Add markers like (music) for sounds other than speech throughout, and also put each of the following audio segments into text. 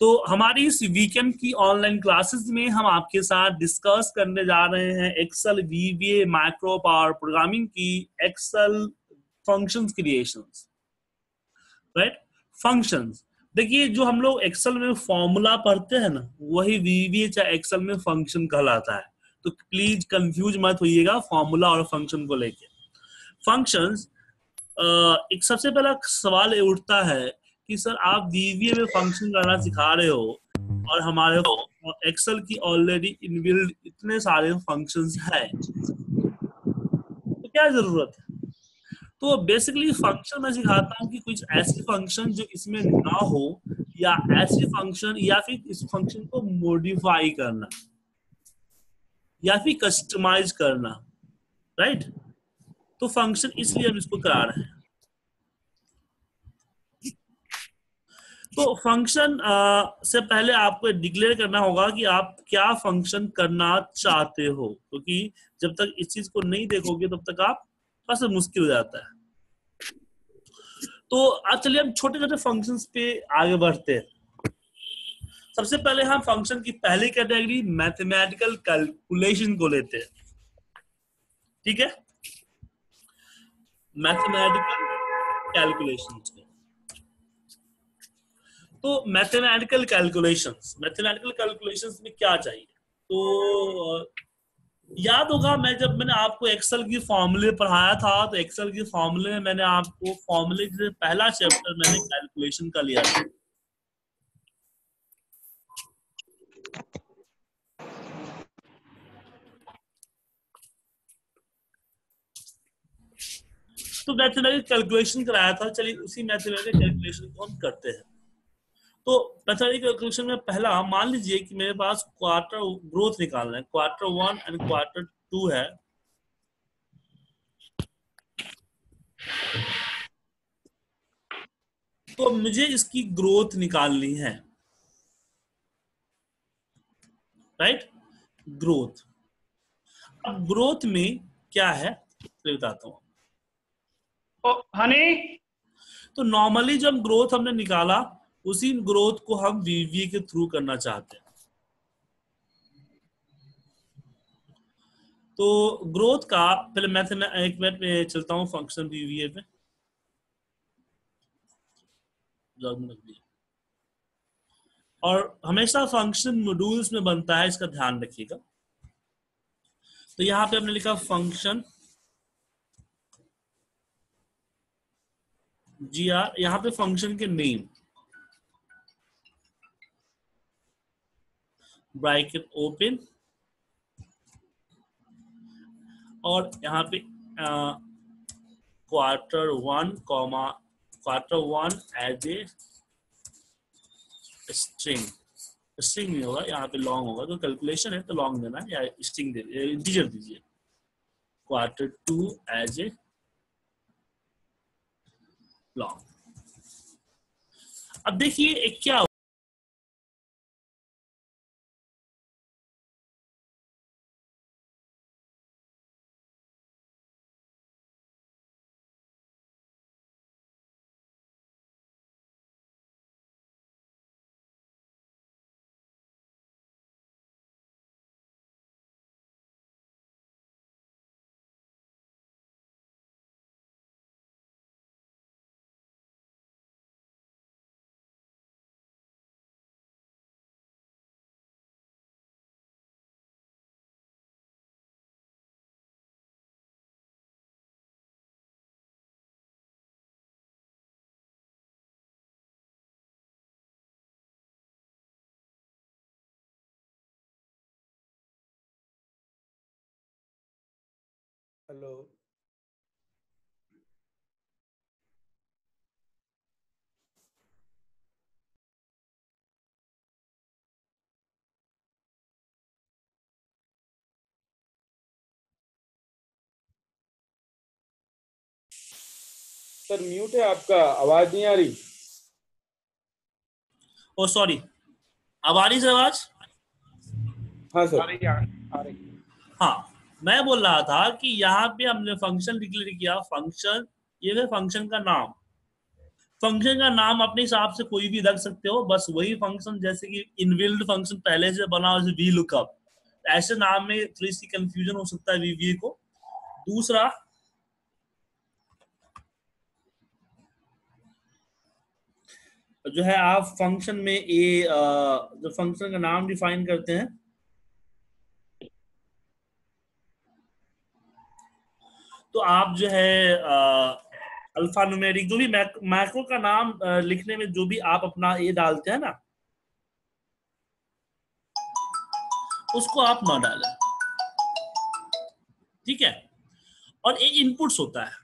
तो हमारी इस वीकेंड की ऑनलाइन क्लासेस में हम आपके साथ डिस्कस करने जा रहे हैं Excel VBA macro power programming की Excel functions creations right functions देखिए, जो हम लोग एक्सेल में फॉर्मूला पढ़ते हैं ना, वही वीवीए चाहे एक्सेल में फ़ंक्शन कहलाता है। तो प्लीज़ कंफ्यूज मत होइएगा फॉर्मूला और फ़ंक्शन को लेके। फ़ंक्शंस एक सबसे पहला सवाल उठता है कि सर, आप वीवीए में फ़ंक्शन करना सिखा रहे हो और हमारे एक्सेल की ऑलरेडी इनबिल्ड इतने सारे फ़ंक्शंस है तो क्या ज़रूरत है? तो बेसिकली फ़ंक्शन मैं सिखाता हूँ कि कुछ ऐसे फ़ंक्शन जो इसमें ना हो या ऐसे फ़ंक्शन या फिर इस फ़ंक्शन को मॉडिफाई करना या फिर कस्टमाइज करना राइट तो फ़ंक्शन इसलिए हम इसको करा रहे हैं। तो फ़ंक्शन से पहले आपको डिक्लेयर करना होगा कि आप क्या फ़ंक्शन करना चाहते हो। क्योंकि तो जब तक इस चीज़ को नहीं देखोगे, तब तक आप थोड़ा सा मुश्किल हो जाता है। तो आज चलिए हम छोटे छोटे फ़ंक्शन पे आगे बढ़ते हैं। सबसे पहले हम फ़ंक्शन की पहली कैटेगरी मैथमेटिकल कैलकुलेशन को लेते हैं। ठीक है? मैथमेटिकल कैलकुलेशन तो मैथमेटिकल कैलकुलेशंस मैथमेटिकल कैलकुलेशंस में क्या चाहिए? तो याद होगा, मैं जब मैंने आपको एक्सेल की फॉर्मूले पढ़ाया था तो एक्सेल की फॉर्मूले में मैंने आपको फॉर्मूले से पहला चैप्टर मैंने कैलकुलेशन का लिया था। तो मैथमेटिकल कैलकुलेशन कराया था, चलिए उसी मैथमेटिकल कैलकुलेशन को हम करते हैं। तो मैथमेटिकल कैलकुलेशन में पहला मान लीजिए कि मेरे पास क्वार्टर ग्रोथ निकालना है quarter one and quarter two है। तो मुझे इसकी ग्रोथ निकालनी है। राइट ग्रोथ अब ग्रोथ में क्या है? तो बताता हूँ। हनी तो नॉर्मली जब ग्रोथ हमने निकाला उसी ग्रोथ को हम वीवी के थ्रू करना चाहते हैं। तो ग्रोथ का, पहले मैथ में एक मिनट में चलता हूँ फ़ंक्शन वीवीए पे। और हमेशा फ़ंक्शन मॉड्यूल्स में बनता है, इसका ध्यान रखिएगा। तो यहाँ पे हमने लिखा फ़ंक्शन जी आर यहाँ पे फ़ंक्शन के नेम ब्रैकेट ओपन। और यहाँ पे quarter one comma quarter one as a string string नहीं होगा, यहाँ पे लॉन्ग होगा। तो कैलकुलेशन है तो लॉन्ग देना या स्ट्रिंग दे इंटीजर दीजिए। Quarter two as a long अब देखिए, एक क्या हेलो। सर म्यूट है आपका आवाज़ नहीं आ रही। Oh sorry. अब आ रही आवाज़? हाँ सर। आ रही, आ रही। हाँ। मैं बोल रहा था कि यहाँ पे हमने फ़ंक्शन डिक्लेयर किया फ़ंक्शन ये है फ़ंक्शन का नाम। फ़ंक्शन का नाम अपने हिसाब से कोई भी रख सकते हो, बस वही फ़ंक्शन जैसे कि इनबिल्ड फ़ंक्शन पहले से बना जैसे वी लुकअप ऐसे नाम में थोड़ी सी कंफ्यूजन हो सकता है वीवीए को। दूसरा, जो है आप फ़ंक्शन में ए जो फ़ंक्शन का नाम डिफाइन करते हैं तो आप जो है अल्फ़ा न्यूमेरिक जो भी मैक्रो का नाम लिखने में जो भी आप अपना ए डालते हैं ना, उसको आप ना डालें। ठीक है? और ए इनपुट्स होता है।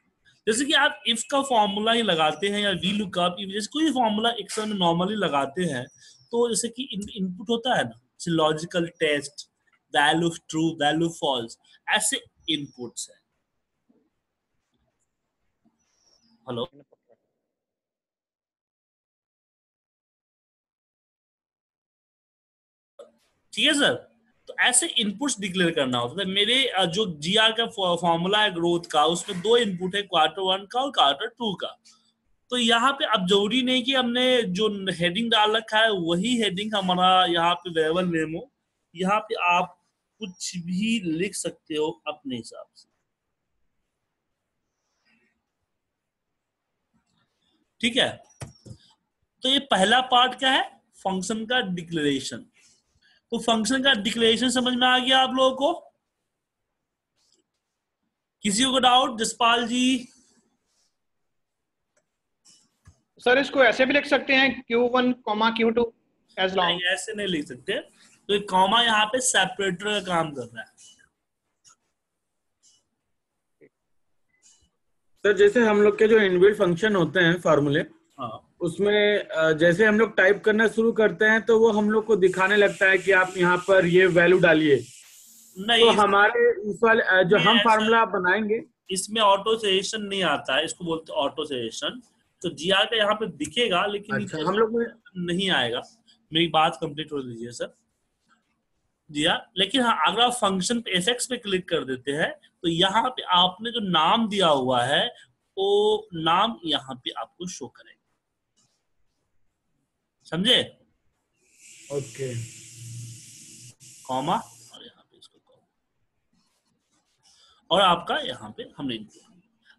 जैसे कि आप इफ़ का फॉर्मूला ही लगाते हैं या वी लुकअप जैसे कोई फॉर्मूला एक्सेल में नॉर्मली लगाते हैं तो जैसे कि इनपुट होता है ना, जैसे logical test value true value false ऐसे इनपुट्स है। हेलो ठीक है सर तो ऐसे इनपुट्स डिक्लेयर करना होता है। मेरे जो जीआर का फॉर्मूला है ग्रोथ का उसमें दो इनपुट है क्वार्टर वन का और क्वार्टर टू का। तो यहाँ पे अब ज़रूरी नहीं कि हमने जो हेडिंग डाल रखा है वही हेडिंग हमारा यहाँ पे वेरिएबल नेम हो यहाँ पे आप कुछ भी लिख सकते हो अपने हिसाब से। ठीक है? तो ये पहला पार्ट क्या है? फ़ंक्शन का डिक्लेरेशन तो फ़ंक्शन का डिक्लेरेशन समझ में आ गया आप लोगों को? किसी को डाउट जसपाल जी। सर इसको ऐसे भी लिख सकते हैं Q1 one comma Q two as long ऐसे नहीं लिख सकते। तो कॉमा यहाँ पे सेपरेटर का काम कर रहा है। सर जैसे हम लोग के जो इनबिल्ट फ़ंक्शन होते हैं फॉर्मूले हाँ। उसमें जैसे हम लोग टाइप करना शुरू करते हैं तो वो हम लोग को दिखाने लगता है कि आप यहाँ पर ये वैल्यू डालिए। नहीं तो हमारे इस वाले जो हम फार्मूला बनाएँगे। इसमें ऑटो सजेशन नहीं आता है इसको बोलते ऑटो सजेशन तो जी आर का यहाँ पे दिखेगा लेकिन अच्छा, हम लोग नहीं आएगा। मेरी बात कंप्लीट हो लीजिए सर। जी हाँ लेकिन हाँ अगर आप फ़ंक्शन पे एफ़ पे क्लिक कर देते हैं तो यहाँ पे आपने जो नाम दिया हुआ है वो नाम यहाँ पे आपको शो करेगा। समझे? ओके कॉमा और यहाँ पे इसको कॉमा। और आपका यहाँ पे हमने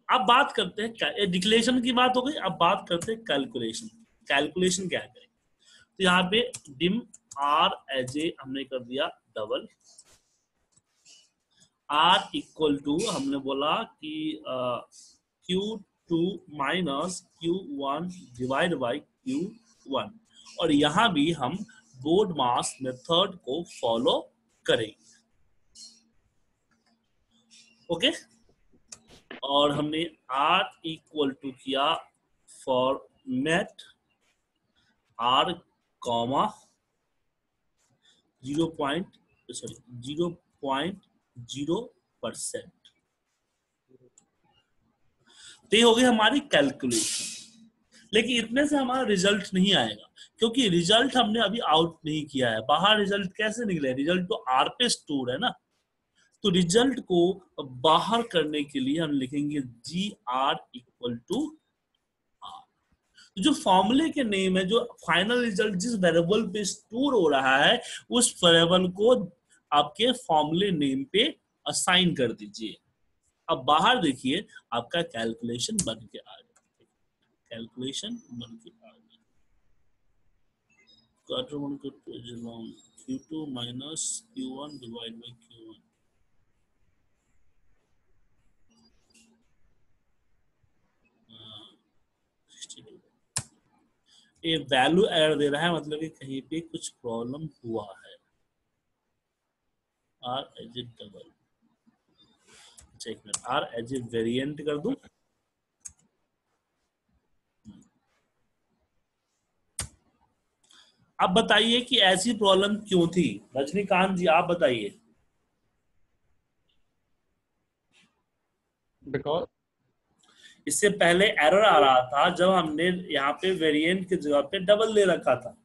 अब बात करते हैं डिक्लेरेशन की बात हो गई अब बात करते हैं कैलकुलेशन कैलकुलेशन क्या करें तो यहाँ पे डिम आर एज ए हमने कर दिया डबल आर इक्वल टू हमने बोला कि Q two minus Q one divide by Q one और यहाँ भी हम बोर्ड मास मेथड को फॉलो करेंगे। Okay okay? और हमने आर इक्वल टू किया format R comma zero point sorry zero point zero percent. तो ये हो गई हमारी कैलकुलेशन लेकिन इतने से हमारा रिज़ल्ट नहीं आएगा, क्योंकि रिज़ल्ट हमने अभी आउट नहीं किया है। बाहर रिज़ल्ट कैसे निकले? रिज़ल्ट तो आर पे स्टोर है ना। तो रिज़ल्ट को बाहर करने के लिए हम लिखेंगे जी आर इक्वल टू आर जो फॉर्मूले के नेम है, जो फाइनल रिज़ल्ट जिस वेरेबल पे स्टोर हो रहा है, उस वेरेबल को आपके फॉर्मूले नेम पे असाइन कर दीजिए। अब बाहर देखिए, आपका कैलकुलेशन बन के आ गया। कैलकुलेशन बन के आ गया। Quarter 1 to 2 is long q2 minus q1 divided by q1 ये वैल्यू एरर दे रहा है मतलब कि कहीं पे कुछ प्रॉब्लम हुआ है। आर एज ए डबल एक मिनट आर एज ए वेरिएंट कर दूँ? अब बताइए कि ऐसी प्रॉब्लम क्यों थी? रजनीकांत जी आप बताइए। बिकॉज़ इससे पहले एरर आ रहा था जब हमने यहाँ पे वेरिएंट की जगह पे डबल ले रखा था।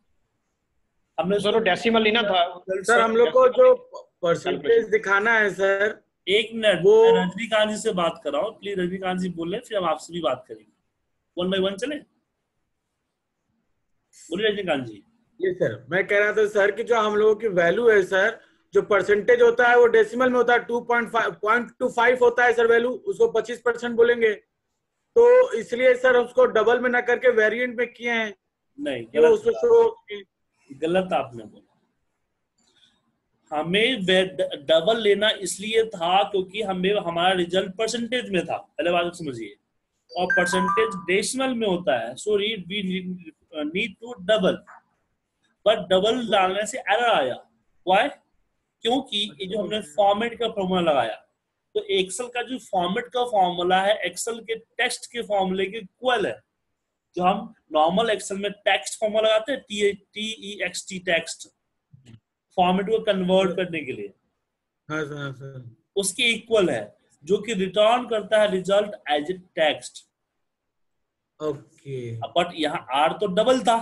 हमने सर डेसिमल लेना था। सर हम लोग को जो परसेंटेज दिखाना है सर एक मिनट वो रजनीकांत जी से बात कर रहा हूँ। प्लीज़ रजनीकांत जी बोले फिर हम आपसे भी बात करेंगे। वन बाई वन चले? बोलिए रजनीकांत जी। ये सर मैं कह रहा था सर कि जो हम लोगों की वैल्यू है सर जो परसेंटेज होता है वो डेसिमल में होता है two point point two five होता है सर वैल्यू उसको पच्चीस परसेंट बोलेंगे। तो इसलिए सर उसको डबल में ना करके वेरिएंट में किए हैं। नहीं उसमें शो गलत आपने बोला। हमें डबल लेना इसलिए था क्योंकि हमें, हमारा रिज़ल्ट परसेंटेज में था। पहले बात समझिए। और परसेंटेज डेसिमल में होता है। So read we need to double but double डालने से एरर आया। वाई क्योंकि ये जो हमने फॉर्मेट का फॉर्मूला लगाया तो एक्सेल का जो फॉर्मेट का फॉर्मूला है एक्सेल के टेक्स्ट के फॉर्मूले के इक्वल है। जो हम नॉर्मल एक्सेल में टेक्स्ट फॉर्मूला लगाते हैं T T E X T text format को कन्वर्ट करने के लिए। हाँ सर हाँ। सर उसके इक्वल है जो कि रिटर्न करता है result as a text okay but यहाँ आर तो डबल था।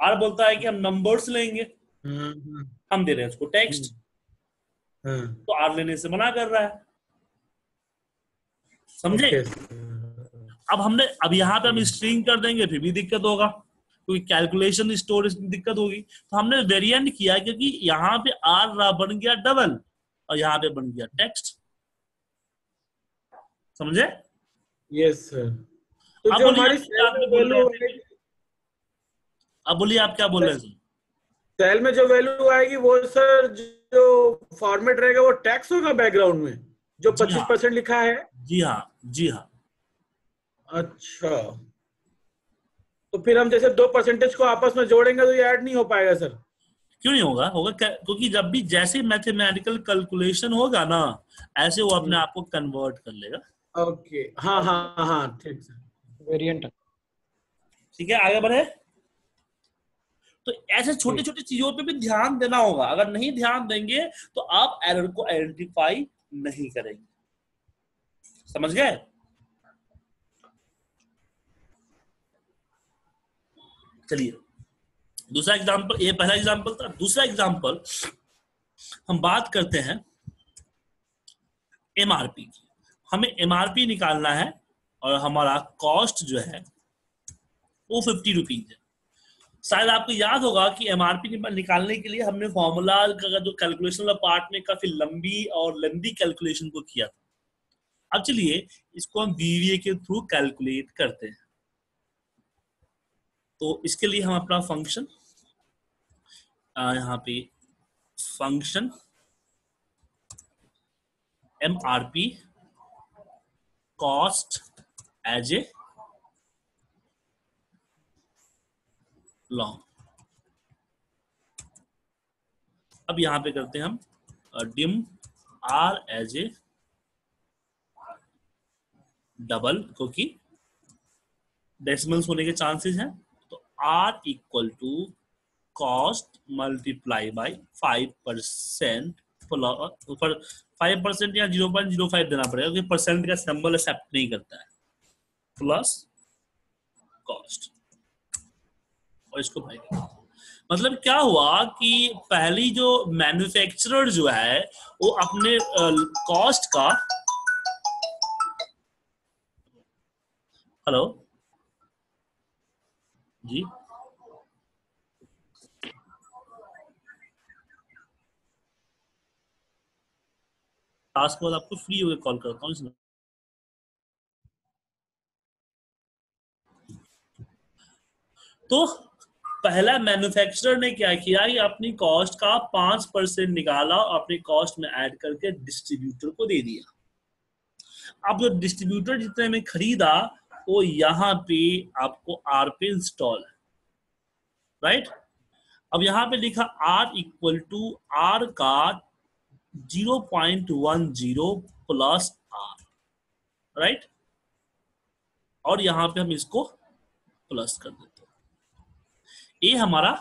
आर बोलता है कि हम नंबर्स लेंगे। हाँ, हाँ। हम दे रहे हैं उसको टेक्स्ट हाँ। तो आर लेने से मना कर रहा है। समझे? अब हमने अब यहाँ पे हम स्ट्रिंग कर देंगे फिर भी दिक्कत होगा। क्योंकि कैलकुलेशन स्टोरेज में दिक्कत होगी। तो हमने वेरिएंट किया क्योंकि यहाँ पे आर बन गया डबल और यहाँ पे बन गया टेक्स्ट समझे? यस सर तो जो हमारी अब बोलिए आप क्या बोल रहे हैं सेल में जो वैल्यू आएगी वो सर जो फॉर्मेट रहेगा वो टैक्स होगा बैकग्राउंड में जो पच्चीस हाँ। परसेंट लिखा है। जी हाँ जी हाँ। अच्छा। तो फिर हम जैसे दो परसेंटेज को आपस में जोड़ेंगे तो ये ऐड नहीं हो पाएगा सर क्यों नहीं होगा? होगा क्योंकि जब भी जैसे मैथमेटिकल कैलकुलेशन होगा ना ऐसे वो अपने आप को कन्वर्ट कर लेगा। ओके हाँ हाँ हाँ ठीक सर वेरिएंट ठीक है आगे बढ़े। तो ऐसे छोटे छोटे चीज़ों पे भी ध्यान देना होगा। अगर नहीं ध्यान देंगे तो आप एरर को आइडेंटिफाई नहीं करेंगे। समझ गए? चलिए। दूसरा एग्जांपल ये पहला एग्जांपल था। दूसरा एग्ज़ाम्पल हम बात करते हैं एमआरपी की। हमें एमआरपी निकालना है और हमारा कॉस्ट जो है, वो फिफ्टी रुपीज़ है। शायद आपको याद होगा कि एमआरपी निकालने के लिए हमने फॉर्मूला का जो कैलकुलेशन वाला पार्ट में काफ़ी लंबी और लंबी कैलकुलेशन को किया था। अब चलिए, इसको हम वीवीए के थ्रू कैलकुलेट करते हैं। तो इसके लिए हम अपना फ़ंक्शन यहाँ पे function M R P cost as a long अब यहाँ पे करते हैं हम dim R as a double क्योंकि डेसिमल्स होने के चांसेस हैं। R equal to cost multiply by five percent five percent या ज़ीरो पॉइंट ज़ीरो फाइव देना पड़ेगा, क्योंकि परसेंट का सिंबल एक्सेप्ट नहीं करता है। प्लस कॉस्ट और इसको भाई मतलब क्या हुआ कि पहली जो मैन्युफैक्चरर जो है, वो अपने कॉस्ट का हेलो जी। टास्क बाद आपको फ्री होकर कॉल करता हूँ तो पहला मैन्युफैक्चरर ने क्या किया? कि अपनी कॉस्ट का पाँच परसेंट निकाला और अपनी कॉस्ट में ऐड करके डिस्ट्रीब्यूटर को दे दिया। अब जो डिस्ट्रीब्यूटर जितने में खरीदा वो यहाँ पे आपको आर पे इंस्टॉल है। राइट अब यहाँ पे लिखा आर इक्वल टू आर का zero point one zero plus R right और यहाँ पे हम इसको प्लस कर देते हैं। ये हमारा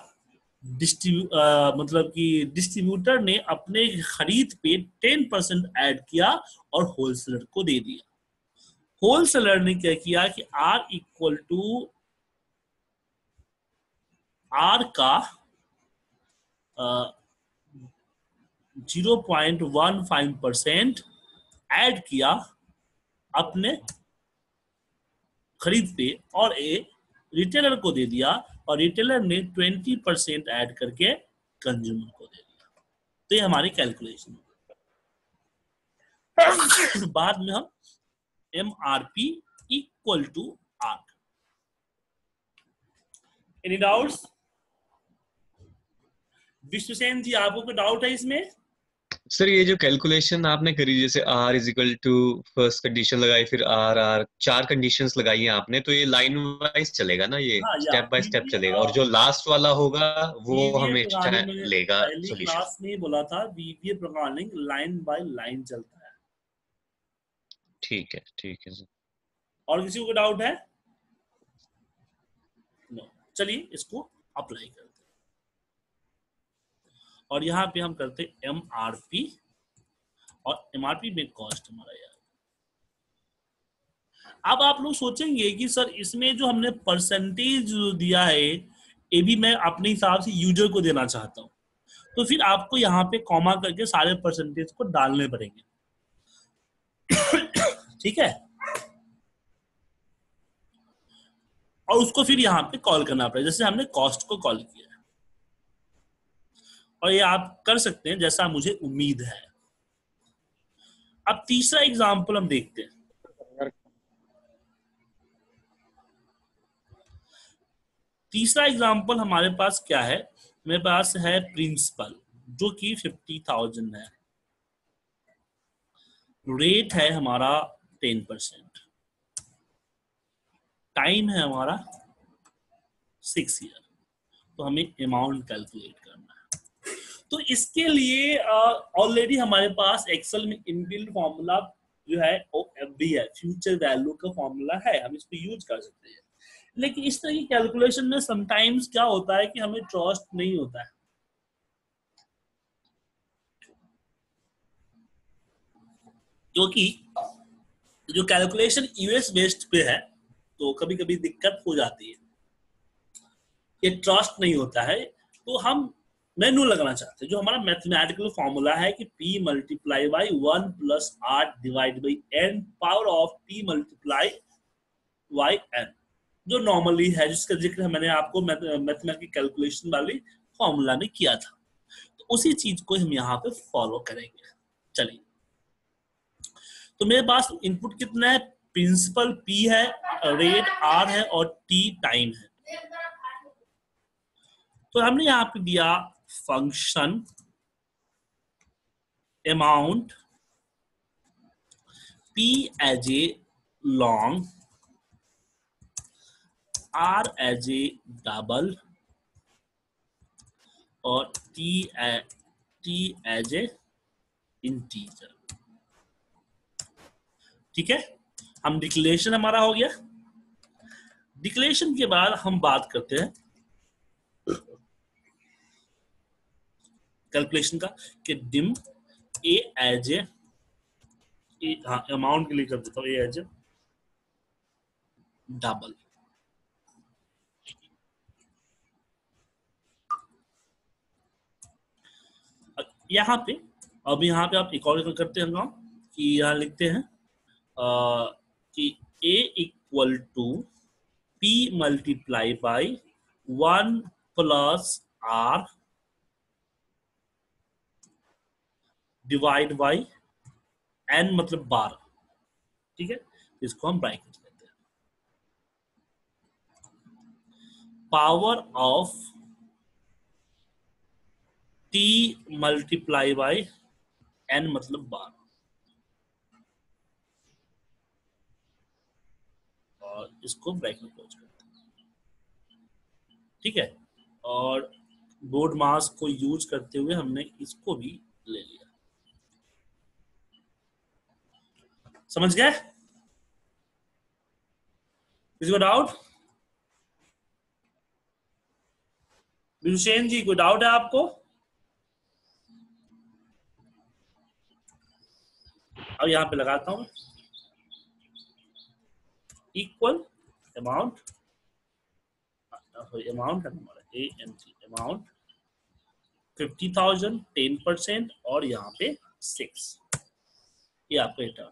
डिस्ट्रीब्यू मतलब कि डिस्ट्रीब्यूटर ने अपने खरीद पे टेन परसेंट ऐड किया और होलसेलर को दे दिया। होलसेलर ने क्या किया कि आर इक्वल टू आर का zero point one five percent add किया अपने खरीद पे और ए रिटेलर को दे दिया और रिटेलर ने ट्वेंटी परसेंट एड करके कंज्यूमर को दे दिया। तो ये हमारी कैलकुलेशन बाद में हम M R P equal to R any doubts Vishwasen ji आपको कोई डाउट है इसमें? सर ये जो कैलकुलेशन आपने करी जैसे R is equal to first condition लगाई फिर आर आर चार कंडीशन लगाई है आपने तो ये लाइन वाइज चलेगा ना ये? स्टेप बाय स्टेप चलेगा। और जो लास्ट वाला होगा वो हमेशा लेगा क्लास में बोला था VBA programming line by line चलता है। ठीक है ठीक है और किसी को डाउट है? नो चलिए, इसको अप्लाई करते और यहाँ पे हम करते एम आर पी और एम आर पी में कॉस्ट हमारा यार अब आप लोग सोचेंगे कि सर इसमें जो हमने परसेंटेज दिया है, ये भी मैं अपने हिसाब से यूज़र को देना चाहता हूँ। तो फिर आपको यहाँ पे कॉमा करके सारे परसेंटेज को डालने पड़ेंगे। ठीक है? और उसको फिर यहाँ पे कॉल करना पड़ेगा। जैसे हमने कॉस्ट को कॉल किया और ये आप कर सकते हैं, जैसा मुझे उम्मीद है। अब तीसरा एग्ज़ाम्पल हम देखते हैं। तीसरा एग्ज़ाम्पल हमारे पास क्या है? मेरे पास है प्रिंसिपल जो कि फिफ्टी थाउज़ेंड है। रेट है हमारा टेन परसेंट टाइम है हमारा सिक्स ईयर तो हमें अमाउंट कैलकुलेट करना है। तो इसके लिए ऑलरेडी uh, हमारे पास एक्सेल में इनबिल्ड फॉर्मूला जो है वो भी है। फ्यूचर वैल्यू का फॉर्मूला है। हम इसको यूज़ कर सकते हैं। लेकिन इस तरह की कैलकुलेशन में समटाइम्स क्या होता है कि हमें ट्रस्ट नहीं होता है। क्योंकि जो कैलकुलेशन यूएस बेस्ड पे है तो कभी कभी दिक्कत हो जाती है। ये ट्रस्ट नहीं होता है। तो हम मेनू लगाना चाहते हैं। जो हमारा मैथमेटिकल फॉर्मूला है कि p multiply by one plus R divide by N power of p multiply by N जो नॉर्मली है, जिसका ज़िक्र मैंने आपको मैथमेटिकल कैलकुलेशन वाली फॉर्मूला में किया था। तो उसी चीज़ को हम यहाँ पे फॉलो करेंगे। चलिए। तो मेरे पास इनपुट कितना है? प्रिंसिपल पी है रेट आर है और टी टाइम है। तो हमने यहाँ पर दिया function amount P as a long R as a double और T a T as a integer ठीक है? हम डिक्लेरेशन हमारा हो गया। डिक्लेरेशन के बाद हम बात करते हैं कैलकुलेशन का कि dim A as a amount के लिए कर देता हूँ ए एज ए डबल यहाँ पे, अब यहाँ पे आप एक करते हैं कि यहाँ लिखते हैं कि a equal to p multiply by one plus R divide by N मतलब बार ठीक है? इसको हम ब्रैकेट कहते हैं। Power of T multiply by N मतलब बारह। और इसको ब्रैकेट क्लोज करते हैं ठीक है? और बोर्ड मास्क को यूज़ करते हुए हमने इसको भी ले लिया। समझ गए? किसी को डाउट विभूषण जी कोई डाउट है आपको? अब यहाँ पे लगाता हूँ। इक्वल अमाउंट अमाउंट है हमारा A N T amount fifty thousand ten percent और यहाँ पे सिक्स ये आपका रिटर्न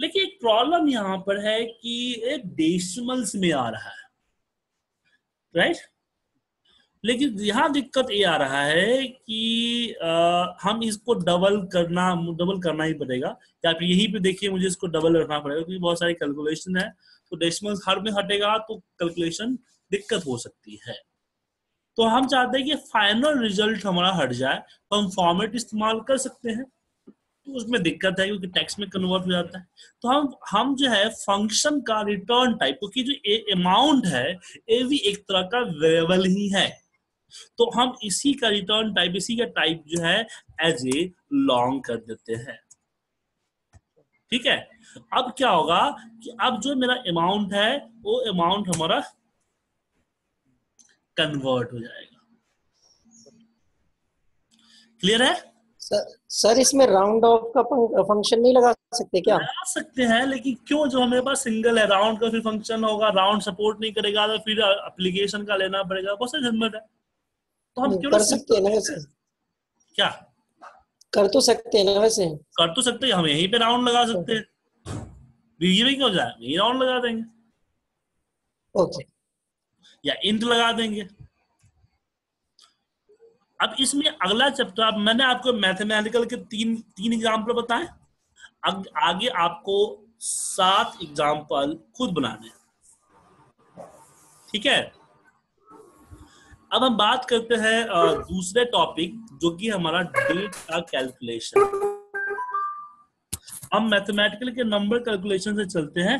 लेकिन एक प्रॉब्लम यहाँ पर है कि एक डेसिमल्स में आ रहा है राइट लेकिन यहाँ दिक्कत ये आ रहा है कि आ, हम इसको डबल करना डबल करना ही पड़ेगा। या फिर यहीं पे देखिए मुझे इसको डबल रखना पड़ेगा क्योंकि बहुत सारे कैलकुलेशन है। तो डेसिमल हर में हटेगा तो कैलकुलेशन दिक्कत हो सकती है। तो हम चाहते हैं कि फाइनल रिज़ल्ट हमारा हट जाए तो हम फॉर्मेट इस्तेमाल कर सकते हैं। तो उसमें दिक्कत है क्योंकि टेक्स्ट में कन्वर्ट हो जाता है। तो हम हम जो है फ़ंक्शन का रिटर्न टाइप क्योंकि जो अमाउंट है ये भी एक तरह का वेरिएबल ही है। तो हम इसी का रिटर्न टाइप इसी का टाइप जो है एज ए लॉन्ग कर देते हैं। ठीक है? अब क्या होगा कि अब जो मेरा अमाउंट है वो अमाउंट हमारा कन्वर्ट हो जाएगा। क्लियर है? सर सर इसमें राउंड ऑफ़ का फ़ंक्शन नहीं लगा सकते क्या? लगा सकते हैं लेकिन क्यों? जो हमारे पास सिंगल है राउंड का फिर फ़ंक्शन होगा राउंड सपोर्ट नहीं करेगा तो फिर एप्लीकेशन का लेना पड़ेगा बहुत सारे झंझट है। तो हम क्यों कर सकते? हैं ना वैसे। क्या? कर तो सकते हैं ना वैसे। कर तो सकते हैं हम यहीं पे राउंड लगा सकते हैं। बीजी में क्यों जाए यही राउंड लगा देंगे। ओके। या इंट लगा देंगे। अब इसमें अगला चैप्टर अब मैंने आपको मैथमेटिकल के तीन तीन एग्ज़ाम्पल बताए। अब आगे आपको सात एग्ज़ाम्पल खुद बनाने ठीक है? अब हम बात करते हैं दूसरे टॉपिक जो कि हमारा डेट का कैलकुलेशन हम मैथमेटिकल के नंबर कैलकुलेशन से चलते हैं।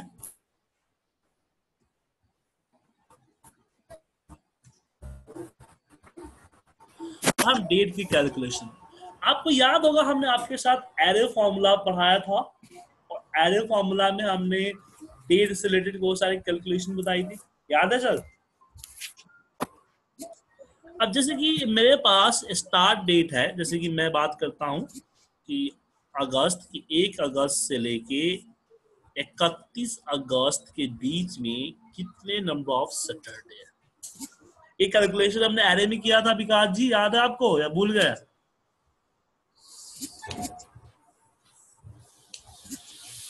हम डेट की कैलकुलेशन आपको याद होगा हमने आपके साथ एरे फॉर्मूला पढ़ाया था और एरे फॉर्मूला में हमने डेट से रिलेटेड बहुत सारी कैलकुलेशन बताई थी। याद है सर? अब जैसे कि मेरे पास स्टार्ट डेट है, जैसे कि मैं बात करता हूँ कि अगस्त की एक अगस्त से लेके इकतीस अगस्त के बीच में कितने नंबर ऑफ़ सैटरडे है? एक कैलकुलेशन हमने एरे में किया था, विकास जी, याद है आपको? या भूल गया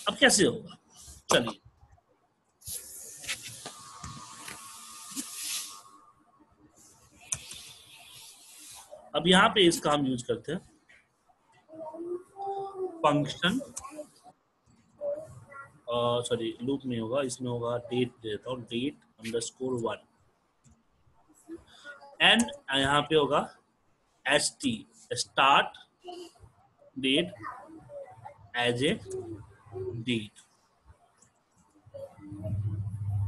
अब कैसे होगा? चलिए। अब यहाँ पे इसका हम यूज़ करते हैं। फ़ंक्शन सॉरी लूप नहीं होगा, इसमें होगा डेट देता हूँ date underscore one and यहाँ पे होगा H T start date as a date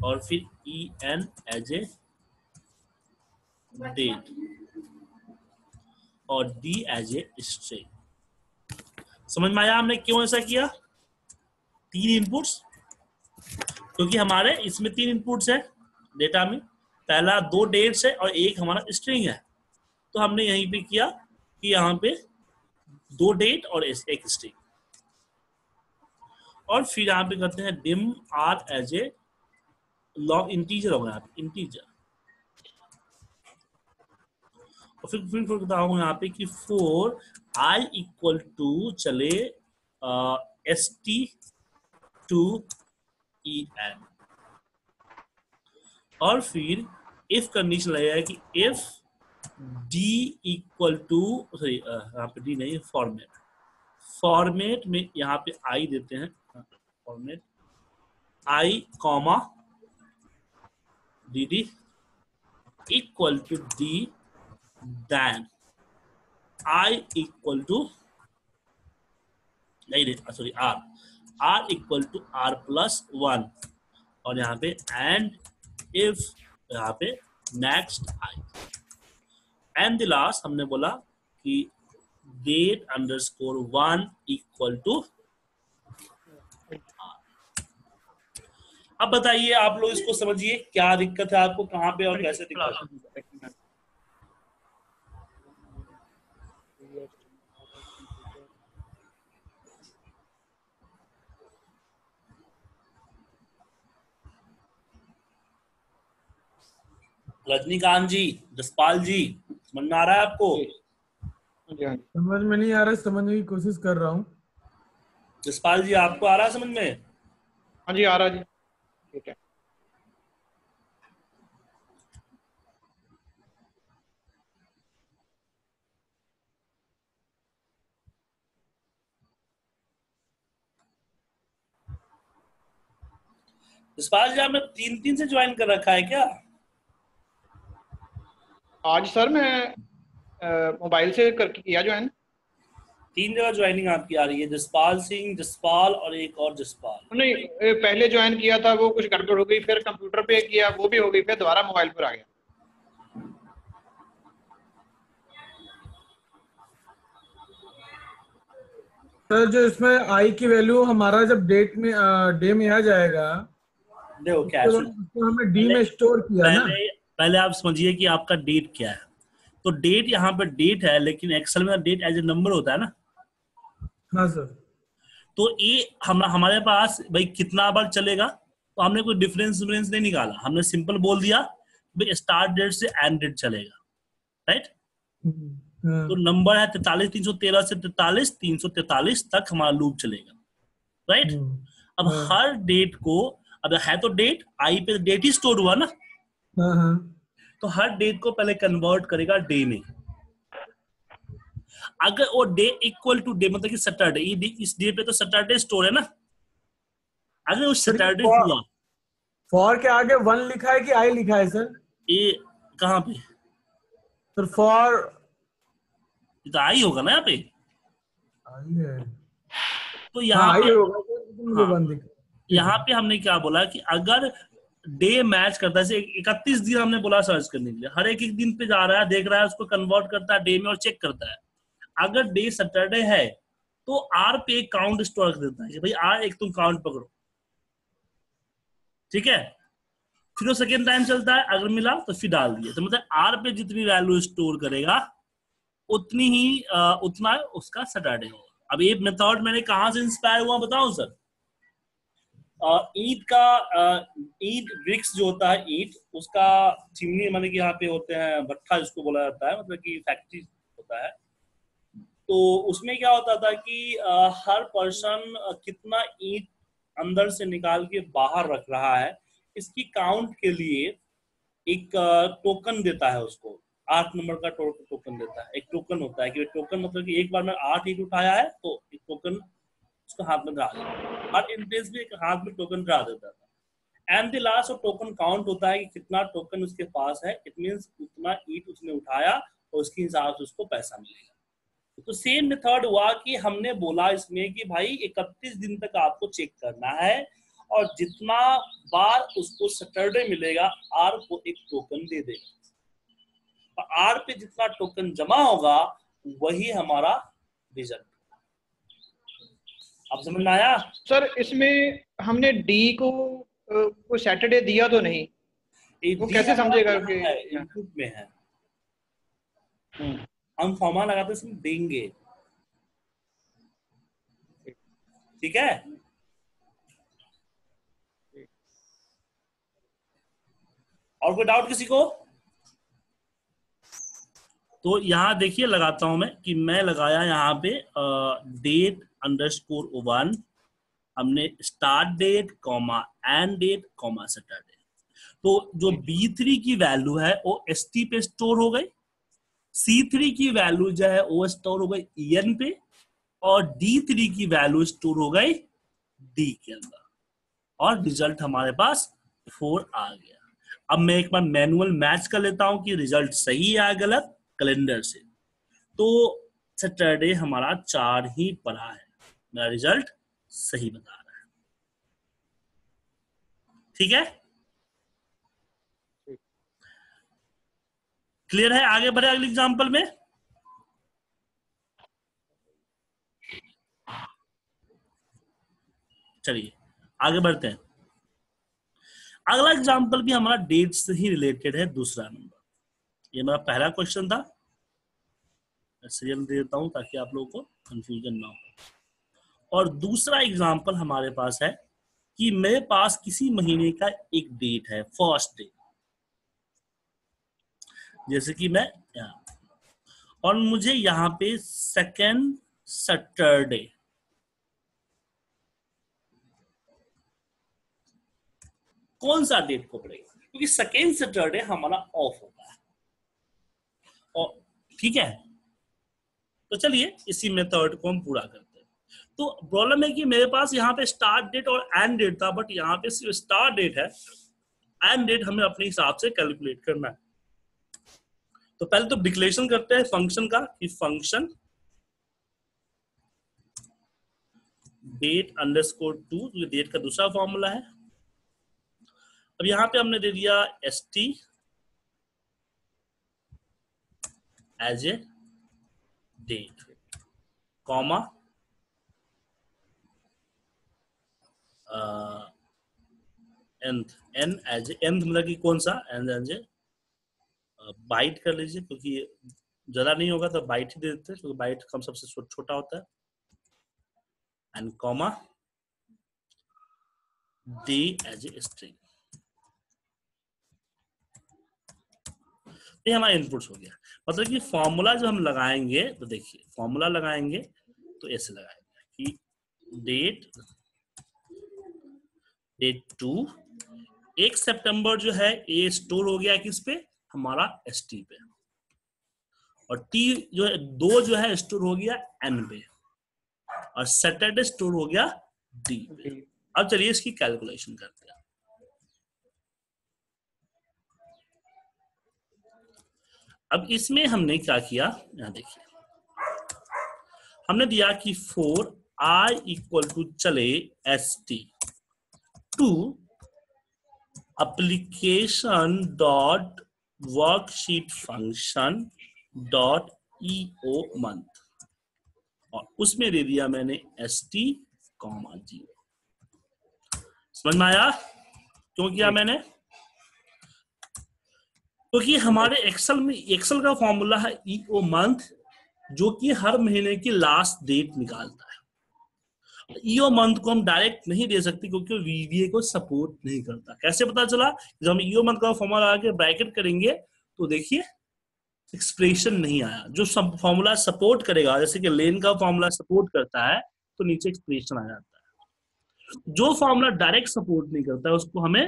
और फिर E N as a date और डी एज ए स्ट्रिंग समझ में आया हमने क्यों ऐसा किया? तीन इनपुट्स क्योंकि हमारे इसमें तीन इनपुट्स है डेटा में। पहला दो डेट्स है और एक हमारा स्ट्रिंग है। तो हमने यहीं पे किया कि यहाँ पे दो डेट और एक स्ट्रिंग और फिर यहाँ पे करते हैं dim R as a long integer होगा यहाँ पे इंटीजर और फिर फिर बताऊँ यहाँ पे कि फोर आई इक्वल टू चले S T to E N और फिर इफ़ कंडीशन लगेगा कि if D equal to sorry यहाँ पे डी नहीं फॉर्मेट फॉर्मेट में यहाँ पे आई देते हैं। Format I comma D D equal to D then i equal to नहीं sorry r. R equal to r plus one और यहाँ पे एंड इफ़ यहाँ पे next i. And the last हमने बोला कि date underscore one equal to अब बताइए आप लोग इसको समझिए क्या दिक्कत है आपको कहाँ पे और कैसे दिक्कत रजनीकांत जी जसपाल जी समझ में आ रहा है आपको? हाँ हाँ समझ में नहीं आ रहा समझने की कोशिश कर रहा हूँ। जसपाल जी आपको आ रहा है समझ में? हाँ जी आ रहा जी। ठीक है। जसपाल जी आपने तीन तीन से ज्वाइन कर रखा है क्या? आज सर मैं मोबाइल से करके किया ज्वाइन तीन जगह ज्वाइनिंग आपकी आ रही है जसपाल सिंह जसपाल और एक और जसपाल। नहीं पहले ज्वाइन किया था वो कुछ गड़बड़ हो गई फिर कंप्यूटर पे किया वो भी हो गई फिर दोबारा मोबाइल पर आ गया। सर जो इसमें आई की वैल्यू हमारा जब डेट में डे में आ जाएगा देखो क्या तो, तो हमें डी में स्टोर किया ना। पहले आप समझिए कि आपका डेट क्या है। तो डेट यहाँ पे डेट है लेकिन एक्सेल में डेट एज ए नंबर होता है ना। हाँ सर तो ये हम हमारे पास भाई कितना बार चलेगा तो हमने कोई डिफरेंस डिफरेंस नहीं निकाला। हमने सिंपल बोल दिया भाई स्टार्ट डेट से एंड डेट चलेगा। राइट हाँ। तो नंबर है तैतालीस तीन सौ तेरह से तैतालीस तीन सौ तैतालीस तक हमारा लूप चलेगा। राइट हाँ। अब हाँ। हर डेट को अब है तो डेट आई पे डेट ही स्टोर हुआ ना। तो हर डेट को पहले कन्वर्ट करेगा डे में। अगर वो डे इक्वल टू डे मतलब कि सैटरडे इस डे पे तो सैटरडे स्टोर है ना? अगर वो सैटरडे हुआ फॉर के आगे वन लिखा है कि आई लिखा है सर ये कहाँ पे? सर फॉर तो आई होगा ना यहाँ पे? आई है। तो यहाँ हाँ, होगा हाँ, यहाँ पे हमने क्या बोला कि अगर डे मैच करता है। इकतीस दिन हमने बोला सर्च करने के लिए। हर एक एक दिन पे जा रहा है देख रहा है उसको कन्वर्ट करता है डे में और चेक करता है। अगर डे सैटरडे है तो आर पे एक काउंट स्टोर रख देता है कि भाई आर एक तुम काउंट पकड़ो। ठीक है? फिर वो सेकेंड टाइम चलता है अगर मिला तो फिर डाल दिया। तो मतलब आर पे जितनी वैल्यू स्टोर करेगा उतनी ही आ, उतना उसका सैटरडे होगा। अब ये मेथड मैंने कहा से इंस्पायर हुआ बताओ सर ईद का ईद वृक्ष जो होता है, ईद, उसका चिमनी मतलब कि यहाँ पे होते हैं, भट्ठा जिसको बोला जाता है मतलब कि फैक्ट्री होता है। तो उसमें क्या होता था कि हर पर्सन कितना ईट अंदर से निकाल के बाहर रख रहा है, इसकी काउंट के लिए एक टोकन देता है उसको। आठ नंबर का टोकन देता है। एक टोकन होता है कि टोकन मतलब कि एक बार में आठ ईट उठाया है तो एक टोकन उसको हाथ में धरा देता हर इंटरेस्ट भी एक हाथ में टोकन धरा देता था। And the last of token count होता है कि कितना टोकन उसके पास है इट मीन्स उतना ईट उसने उठाया और उसके हिसाब से उसको पैसा मिलेगा। तो सेम मेथड हुआ कि हमने बोला इसमें कि भाई इकतीस दिन तक आपको चेक करना है और जितना बार उसको सैटरडे मिलेगा आर को एक टोकन दे देगा। आर पे जितना टोकन जमा होगा, वही हमारा रिज़ल्ट अब समझ में आया? सर इसमें हमने डी को को सैटरडे दिया तो नहीं। वो कैसे समझेगा कि में है। हम्म। हम फॉर्मा लगाते समय देंगे। ठीक है? और कोई डाउट किसी को? तो यहाँ देखिए लगाता हूँ मैं कि मैं लगाया यहाँ पे डेट अंडरस्कोर वन हमने start date comma end date comma Saturday तो जो बी थ्री की वैल्यू है, वो एस टी पे स्टोर हो गई सी थ्री की वैल्यू जो है, वो स्टोर हो गई ई एन पे, और डी थ्री की वैल्यू स्टोर हो गई डी के अंदर. और रिज़ल्ट हमारे पास फोर आ गया. अब मैं एक बार मैनुअल मैच कर लेता हूँ कि रिज़ल्ट सही या गलत कैलेंडर से. तो सैटरडे हमारा चार ही पड़ा है. मेरा रिज़ल्ट सही बता रहा है। ठीक है? क्लियर है आगे बढ़े अगले एग्ज़ाम्पल में? चलिए, आगे बढ़ते हैं। अगला एग्ज़ाम्पल भी हमारा डेट से ही रिलेटेड है, दूसरा नंबर ये मेरा पहला क्वेश्चन था। सीरियल दे देता हूँ ताकि आप लोगों को कंफ्यूजन ना हो। और दूसरा एग्ज़ाम्पल हमारे पास है कि मेरे पास किसी महीने का एक डेट है फ़र्स्ट डे जैसे कि मैं और मुझे यहाँ पे सेकेंड सैटरडे कौन सा डेट को पड़ेगा? क्योंकि सेकेंड सैटरडे हमारा ऑफ़ होता है। और ठीक है? तो चलिए, इसी मेथड को हम पूरा करते तो प्रॉब्लम है कि मेरे पास यहाँ पे स्टार्ट डेट और एंड डेट था बट यहाँ पे सिर्फ़ स्टार्ट डेट है। एंड डेट हमें अपने हिसाब से कैलकुलेट करना है। तो पहले तो डिक्लेरेशन करते हैं फ़ंक्शन का कि function date underscore to ये डेट का दूसरा फॉर्मूला है। अब यहाँ पे हमने दे दिया S T as a date comma nth N as nth मतलब कि कौन सा? एन एज ए बाइट कर लीजिए, क्योंकि ज़्यादा नहीं होगा तो बाइट ही दे देते क्योंकि बाइट कम सबसे छोटा होता है। End comma D as a string ये हमारा इनपुट हो गया। मतलब कि फॉर्मूला जो हम लगाएँगे तो देखिए फॉर्मूला लगाएँगे तो ऐसे लगाएँगे कि डेट डेट टू एक सितंबर जो है ए स्टोर हो गया किस पे? हमारा एस टी पे। और टी जो है, दो जो है स्टोर हो गया एन पे। और सैटरडे स्टोर हो गया डी पे। अब चलिए इसकी कैलकुलेशन करते हैं। अब इसमें हमने क्या किया? यहाँ देखिए। हमने दिया कि फोर आई इक्वल टू चले S T to application dot worksheet function dot EO month और उसमें दे दिया मैंने एस टी कॉमा ज़ीरो समझ में आया? क्यों किया मैंने? क्योंकि तो हमारे एक्सेल में एक्सेल का फॉर्मूला है ईओ मंथ जो कि हर महीने की लास्ट डेट निकालता है। ईओ मंथ को हम डायरेक्ट नहीं दे सकते क्योंकि वीवीए को सपोर्ट नहीं करता। कैसे पता चला? जब हम ईओ मंथ का फॉर्मूला आके ब्रैकेट करेंगे तो देखिए एक्सप्रेशन नहीं आया। जो सब फॉर्मूला सपोर्ट करेगा, जैसे कि लेन का फॉर्मूला सपोर्ट करता है तो नीचे एक्सप्रेशन आ जाता है। जो फॉर्मूला डायरेक्ट सपोर्ट नहीं करता है, उसको हमें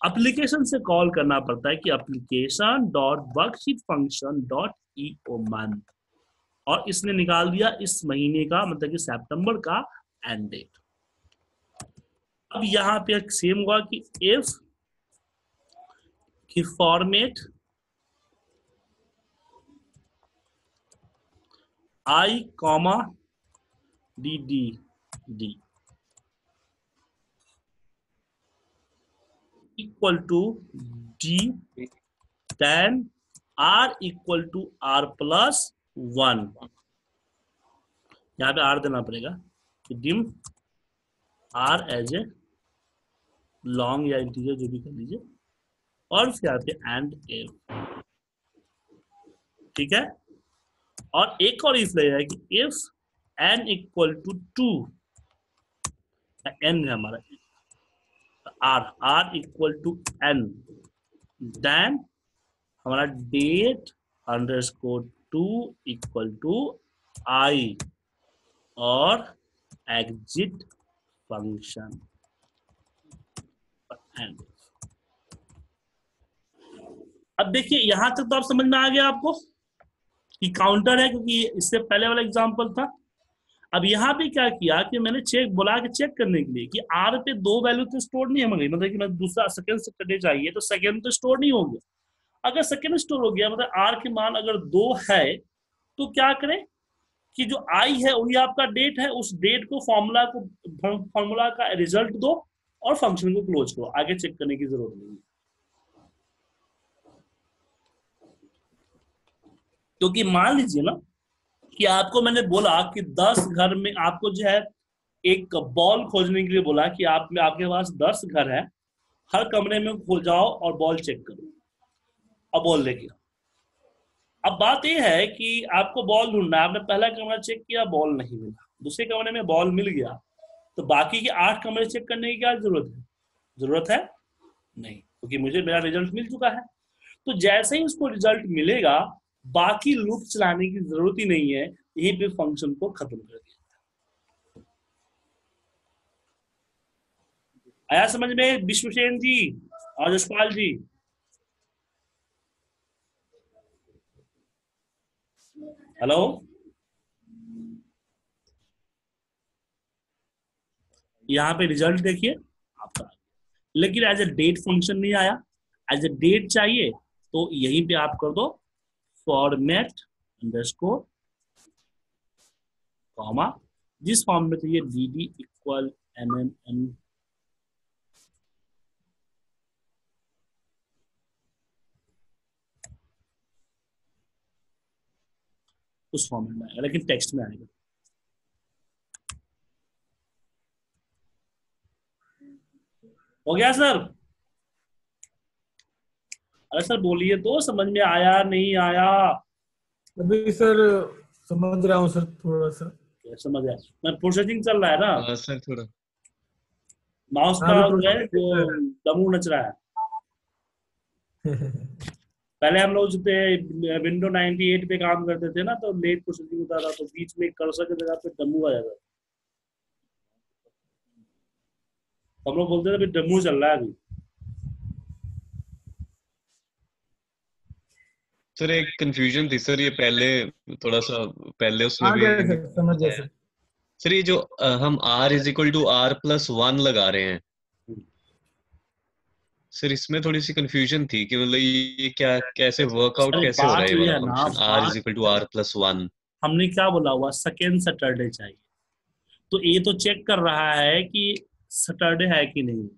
एप्लीकेशन से कॉल करना पड़ता है कि application dot worksheet function dot E O month और इसने निकाल दिया इस महीने का मतलब कि सितंबर का एंड डेट अब यहाँ पे सेम हुआ कि इफ़ की format I comma D D D equal to D ten R equal to R plus one यहाँ पे आर देना पड़ेगा। Dim R as a long या इंटीजर जो भी कर लीजिए। और फिर पे एंड एफ़ ठीक है? और एक और इफ़ लगेगा कि if N equal to two N है हमारा R R equal to N then हमारा date underscore two equal to I और exit function अब देखिए, यहाँ तक तो आप समझ में आ गया आपको कि काउंटर है, क्योंकि इससे पहले वाला एग्जांपल था। अब यहाँ पे क्या किया कि मैंने चेक बुला के चेक करने के लिए कि आर पे दो वैल्यू तो स्टोर नहीं है मतलब कि मैं दूसरा सेकंड से करने चाहिए तो सेकंड तो स्टोर नहीं हो गया। अगर सेकंड स्टोर हो गया मतलब आर के मान अगर दो है तो क्या करें? कि जो आई है, वही आपका डेट है, उस डेट को फॉर्मूला को फॉर्मूला का रिज़ल्ट दो और फ़ंक्शन को क्लोज करो। आगे चेक करने की ज़रूरत नहीं है। क्योंकि मान लीजिए ना कि आपको मैंने बोला कि दस घर में आपको जो है, एक बॉल खोजने के लिए बोला कि आप में, आपके पास दस घर है, हर कमरे में खो जाओ और बॉल चेक करो। अब बॉल लेके अब बात यह है कि आपको बॉल ढूंढना आपने पहला कमरा चेक किया बॉल नहीं मिला। दूसरे कमरे में बॉल मिल गया। तो बाकी के आठ कमरे चेक करने की क्या ज़रूरत है? ज़रूरत है? नहीं। क्योंकि तो मुझे मेरा रिज़ल्ट मिल चुका है। तो जैसे ही उसको रिज़ल्ट मिलेगा, बाकी लूप चलाने की ज़रूरत ही नहीं है। यही पे फ़ंक्शन को खत्म कर दिया आया समझ में? विश्वसेन जी, और यशपाल जी। हेलो यहाँ पे रिज़ल्ट देखिए। आपका। लेकिन एज ए डेट फ़ंक्शन नहीं आया। एज ए डेट चाहिए तो यहीं पे आप कर दो फॉर्मेट अंडरस्कोर कॉमा जिस फॉर्म में चाहिए D D equal M M M उस फॉर्मेट में आएगा लेकिन टेक्स्ट में आएगा। हो गया सर? अरे सर बोलिए तो समझ में आया नहीं आया? अभी सर समझ रहा हूँ सर थोड़ा सा। समझ गया मैं प्रोसेसिंग चल रहा है ना? हाँ सर थोड़ा। माउस का जो है दमू नच रहा है। (laughs) पहले हम लोग जो थे विंडो 98 पे काम करते थे ना तो लेट प्रोसेसिंग होता था तो बीच में कर्सर की जगह पे डमू आ जाता था। हम लोग बोलते थे अभी डमू चल रहा है अभी। सर एक कंफ्यूजन थी सर ये पहले थोड़ा सा पहले उसमें भी समझ सर ये जो हम r is equal to R plus one लगा रहे हैं सर इसमें थोड़ी सी कंफ्यूजन थी कि मतलब ये क्या (laughs) कैसे वर्कआउट कैसे हो रहा है ये r is equal to R plus one हमने क्या बोला हुआ? सेकेंड सैटरडे चाहिए। तो ये तो चेक कर रहा है कि सैटरडे है कि नहीं।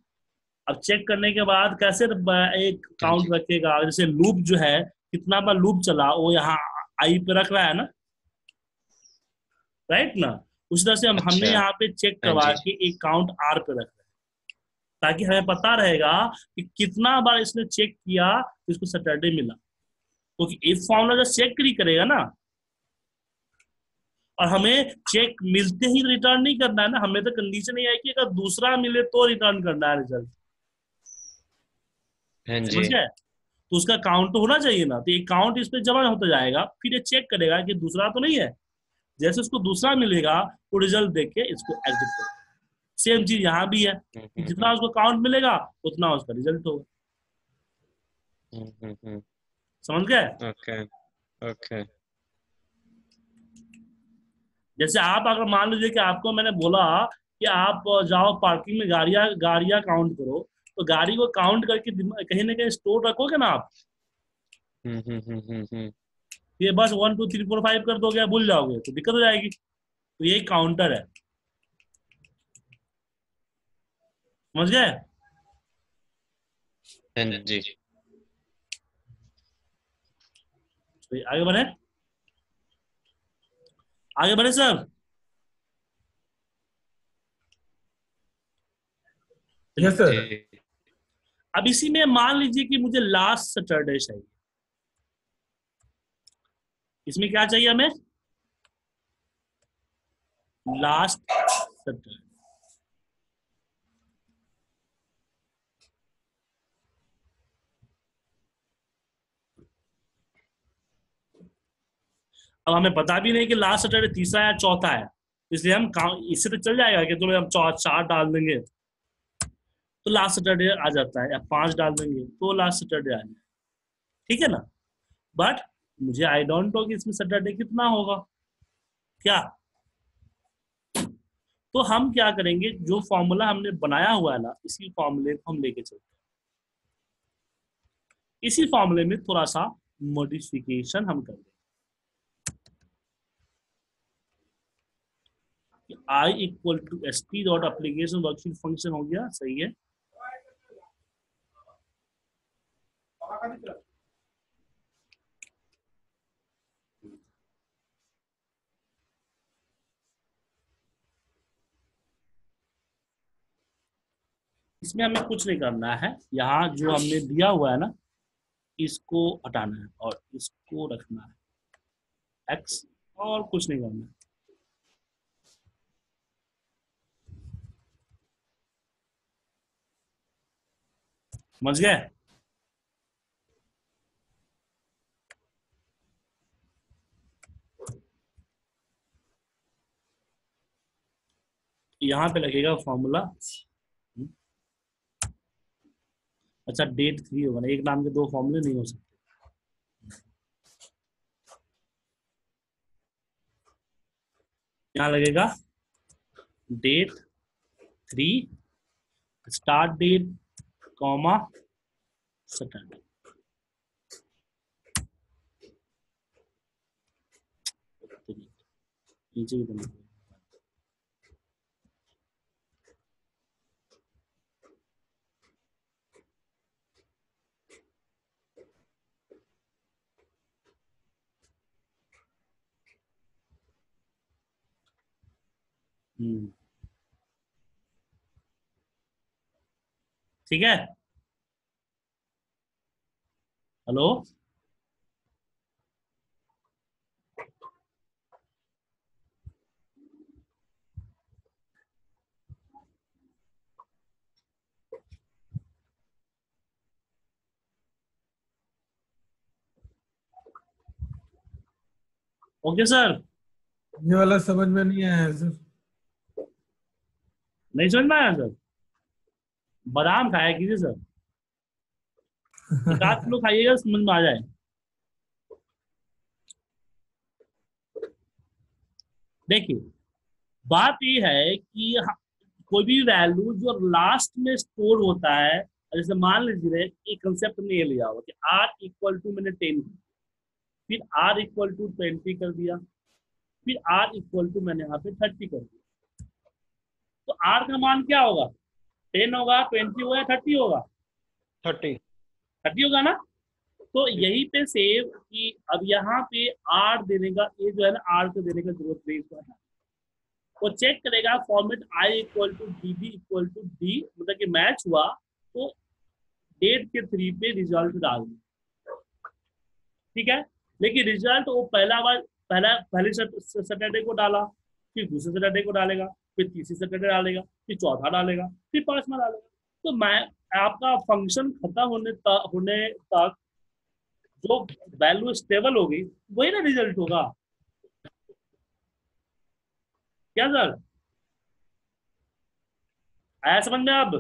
अब चेक करने के बाद कैसे एक काउंट रखेगा? जैसे लूप जो है कितना बार लूप चला वो यहाँ आई पे रख रहा है ना? राइट ना? उस तरह से हम अच्छा। हमने यहाँ पे चेक हाँ करवा के एक काउंट आर पे रख ताकि हमें पता रहेगा कि कितना बार इसने चेक किया तो इसको सैटरडे मिला। क्योंकि तो इफ़ फॉर्मूला जब चेक नहीं करेगा ना और हमें चेक मिलते ही रिटर्न नहीं करना है ना हमें तो कंडीशन नहीं आई कि अगर दूसरा मिले तो रिटर्न करना है रिज़ल्ट ठीक है तो उसका काउंट तो होना चाहिए ना तो एक काउंट इस पर जमा होता जाएगा फिर ये चेक करेगा कि दूसरा तो नहीं है। जैसे उसको दूसरा मिलेगा वो रिज़ल्ट देख के इसको एग्जिट करेगा। सेम चीज़ यहाँ भी है हम्म, हम्म, जितना हम्म। उसको काउंट मिलेगा उतना उसका रिज़ल्ट होगा। समझ गए? Okay okay. जैसे आप अगर मान लीजिए कि आपको मैंने बोला कि आप जाओ पार्किंग में गाड़िया गाड़िया काउंट करो तो गाड़ी को काउंट करके कहीं ना कहीं स्टोर रखोगे ना आप? ये बस one two three four five कर दोगे भूल जाओगे तो दिक्कत हो जाएगी। तो यही काउंटर है। समझ गए? हाँ जी तो आगे बढ़े। आगे बढ़े सर। यस सर अब इसी में मान लीजिए कि मुझे लास्ट सैटरडे चाहिए। इसमें क्या चाहिए हमें? लास्ट सैटरडे अब हमें पता भी नहीं कि लास्ट सैटरडे तीसरा या चौथा है। इसलिए हम इससे तो चल जाएगा कि चलो हम चार चार डाल देंगे। तो लास्ट सैटरडे आ जाता है, या पाँच डाल देंगे तो लास्ट सैटरडे आ जाए ठीक है ना? बट मुझे आई डोंट नो कि इसमें सैटरडे कितना होगा। क्या? तो हम क्या करेंगे? जो फॉर्मूला हमने बनाया हुआ है ना, इसी फॉर्मूले को हम लेके चलते हैं। इसी फॉर्मूले में थोड़ा सा मॉडिफिकेशन हम कर देंगे I equal to S P dot application worksheet function हो गया, सही है? इसमें हमें कुछ नहीं करना है। यहाँ जो हमने दिया हुआ है ना, इसको हटाना है और इसको रखना है। एक्स और कुछ नहीं करना है। समझ गए? यहाँ पे लगेगा फॉर्मूला अच्छा डेट थ्री होगा ना, एक नाम के दो फॉर्मूले नहीं हो सकते। यहाँ लगेगा date three start date comma Saturday नीचे भी बना हम्म ठीक है? हेलो ओके सर ये वाला समझ में नहीं आया सर नहीं समझ में आया सर बादाम खाया कीजिए सर रात किलो खाइएगा, समझ में आ जाए। देखिए, बात ये है कि कोई भी वैल्यू जो लास्ट में स्टोर होता है, जैसे मान लीजिए, एक कंसेप्ट में ये लिया हुआ कि आर इक्वल टू मैंने टेन फिर आर इक्वल टू ट्वेंटी कर दिया। फिर आर इक्वल टू मैंने यहाँ पे थर्टी कर दिया। तो आर का मान क्या होगा? टेन होगा ट्वेंटी होगा थर्टी होगा? थर्टी थर्टी होगा ना? तो यही पे सेव कि अब यहाँ पे आर देने का ये जो है ना आर को देने का ज़रूरत नहीं है। वो चेक करेगा format I equal to D B equal to D मतलब कि मैच हुआ तो डेट के थ्री पे रिज़ल्ट डाल ठीक है? लेकिन रिज़ल्ट वो पहला बार पहला पहले सैटरडे को डाला फिर दूसरे सैटरडे को डालेगा फिर तीसरी सैटरडे डालेगा। फिर चौथा डालेगा, फिर पांचवा डालेगा। तो मैं, आपका फ़ंक्शन खत्म होने तक होने तक जो वैल्यू स्टेबल होगी, वही ना रिज़ल्ट होगा। क्या सर? आया समझ में अब?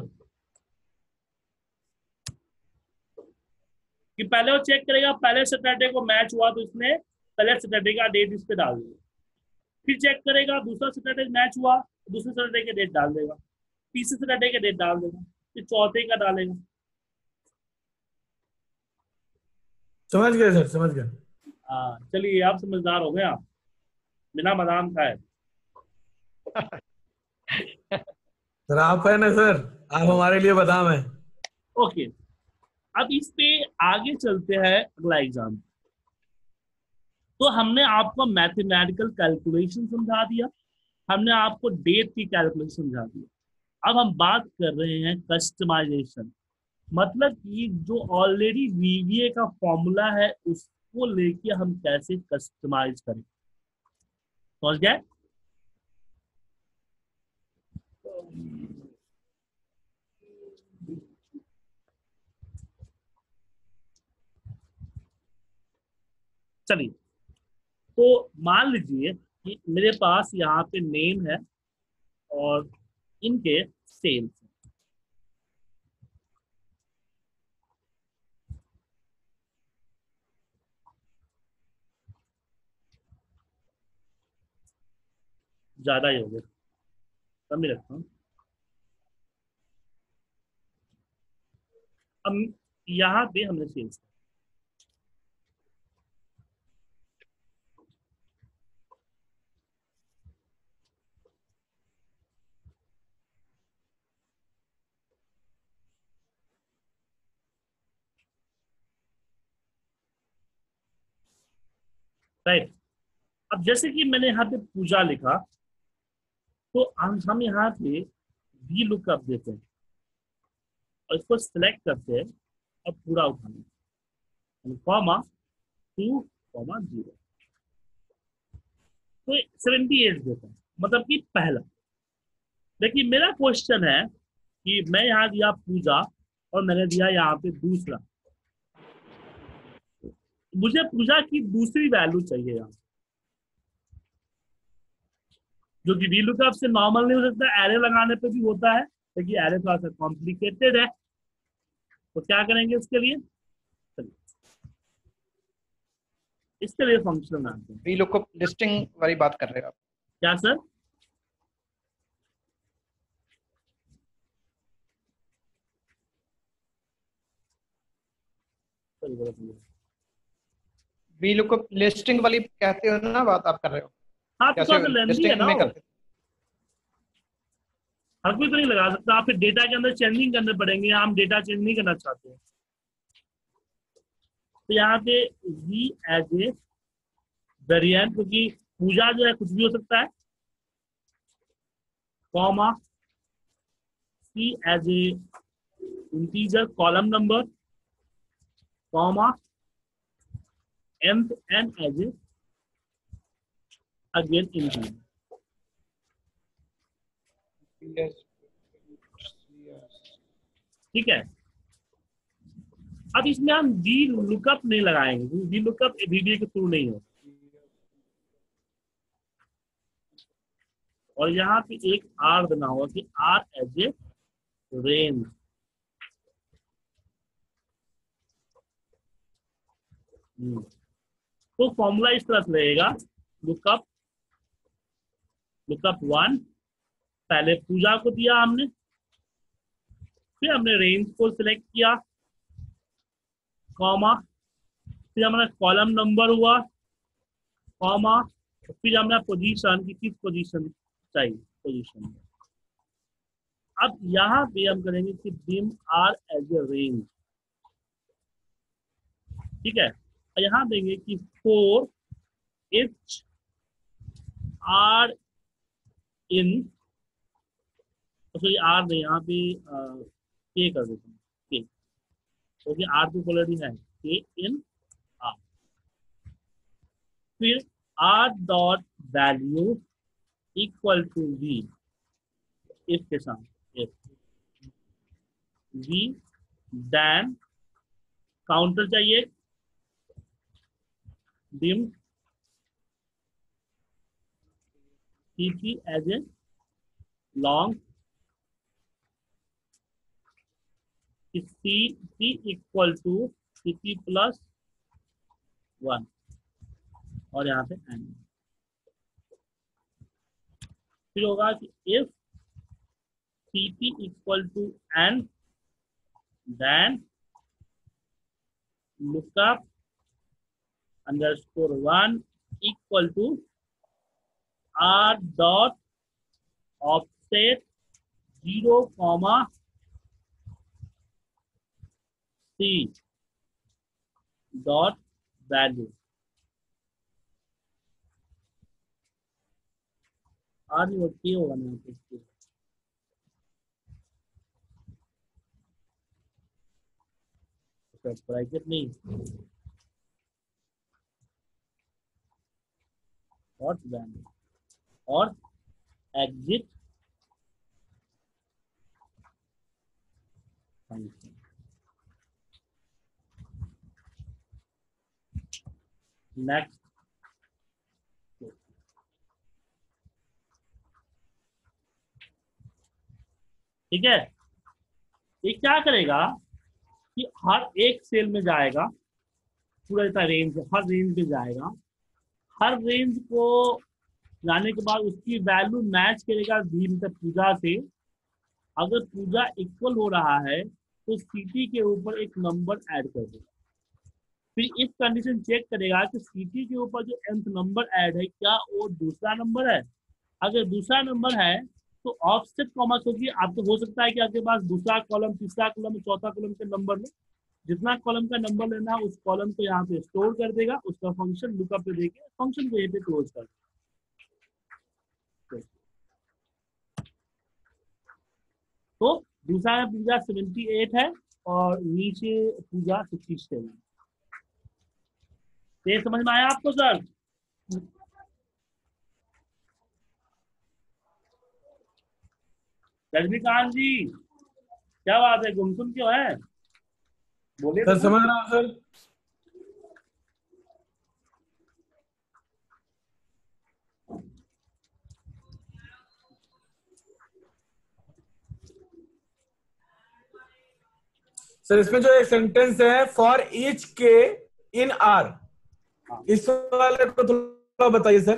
कि पहले वो चेक करेगा, पहले सैटरडे को मैच हुआ तो इसने पहले सैटरडे का डेट इस पे डाल दिया। फिर चेक करेगा, दूसरा सैटरडे मैच हुआ दूसरे सैटरडे के डेट डाल देगा। तीसरे सैटरडे के डेट डाल देगा। फिर चौथे का डालेगा समझ गए सर समझ गए। हाँ चलिए आप समझदार हो गए आप। बिना बादाम खाए। (laughs) सर आप है ना सर? आप हमारे लिए बादाम है। ओके। अब इस पे आगे चलते हैं अगला एग्ज़ाम तो हमने आपको मैथमेटिकल कैलकुलेशन समझा दिया। हमने आपको डेट की कैलकुलेशन समझा दी। अब हम बात कर रहे हैं कस्टमाइजेशन मतलब कि जो ऑलरेडी वीवीए का फॉर्मूला है, उसको लेके हम कैसे कस्टमाइज करें? समझ गए? चलिए। तो मान लीजिए मेरे पास यहाँ पे नेम है और इनके सेल्स ज़्यादा ही हो गए कम ही रखता हूँ। अब यहाँ पे हमने सेल्स राइट अब जैसे कि मैंने यहाँ पे पूजा लिखा तो हम हम यहाँ पे वी लुकअप देते हैं और इसको सिलेक्ट करते हैं और पूरा उठाना कॉमा टू कॉमा ज़ीरो तो सेवेंटी एट देता है। मतलब कि पहला। देखिए, मेरा क्वेश्चन है कि मैं यहाँ दिया पूजा और मैंने दिया यहाँ पे दूसरा। मुझे पूजा की दूसरी वैल्यू चाहिए यहाँ। जो कि वी लुकअप से नॉर्मल नहीं हो सकता एरे लगाने पे भी होता है क्योंकि एरे थोड़ा सा कॉम्प्लिकेटेड है। तो क्या करेंगे इसके लिए? इसके लिए फ़ंक्शन बनाते हैं। वी लुकअप लिस्टिंग वाली बात कर रहे हैं आप। क्या सर चलिए वी लुकअप लिस्टिंग वाली कहते हो ना बात आप कर रहे हो। हाँ तो लेंथी है ना हर कोई तो नहीं लगा सकता आप फिर डेटा के अंदर चेंजिंग करने पड़ेंगे हम डेटा चेंज नहीं करना चाहते। तो यहाँ पे वी एज ए वेरिएंट क्योंकि पूजा जो है कुछ भी हो सकता है। Comma C as a integer column number comma nth n as a again integer ठीक है? अब इसमें हम डी लुकअप नहीं लगाएँगे डी लुकअप वीडियो के थ्रू नहीं हो और यहाँ पे एक आर देना होगा कि आर एज ए रेंज तो फॉर्मूला इस तरह से रहेगा लुकअप लुकअप वन पहले पूजा को दिया हमने। फिर हमने रेंज को सिलेक्ट किया। कॉमा फिर हमारा कॉलम नंबर हुआ। कॉमा फिर हमने पोजीशन की किस पोजीशन चाहिए? पोजीशन अब यहाँ पे हम करेंगे कि beam R as a range ठीक है? यहाँ देंगे कि for H R in sorry R नहीं, यहाँ पे के कर देते हैं के क्योंकि आर तो ऑलरेडी है के इन आर फिर R dot value equal to V if के साथ इफ़ वी दैन काउंटर चाहिए dim. Cp as a long. C c equal to cp plus one और यहाँ पे एन फिर होगा कि if cp equal to N then lookup underscore 1 equal to r dot offset 0 comma c dot value आज वो के होगा ना इसके ब्रैकेट नहीं और वैल्यू और एग्जिट नेक्स्ट ठीक है? ये क्या करेगा कि हर एक सेल में जाएगा, पूरा इतना रेंज हर रेंज में जाएगा हर रेंज को जाने के बाद उसकी वैल्यू मैच करेगा वी मतलब पूजा से। अगर पूजा इक्वल हो रहा है तो सिटी के ऊपर एक नंबर ऐड कर देगा फिर इस कंडीशन चेक करेगा कि सिटी के ऊपर जो एंथ नंबर ऐड है, क्या वो दूसरा नंबर है? अगर दूसरा नंबर है तो ऑफसेट कॉमर्स होगी। आपको हो सकता है कि आपके पास दूसरा कॉलम तीसरा कॉलम चौथा कॉलम के नंबर में जितना कॉलम का नंबर लेना है, उस कॉलम को यहाँ पे स्टोर कर देगा, उसका फ़ंक्शन लुकअप पे देके फ़ंक्शन को यहीं पे क्लोज कर तो दूसरा पूजा सेवेंटी एट है और नीचे पूजा सिक्सटी सेवन ये समझ में आया आपको सर रजनीकांत जी, क्या बात है? गुमसुम क्यों है? बोलिए सर समझ रहा हूँ सर। सर इसमें जो एक सेंटेंस है फॉर ईच के इन आर इस वाले को थोड़ा बताइए सर।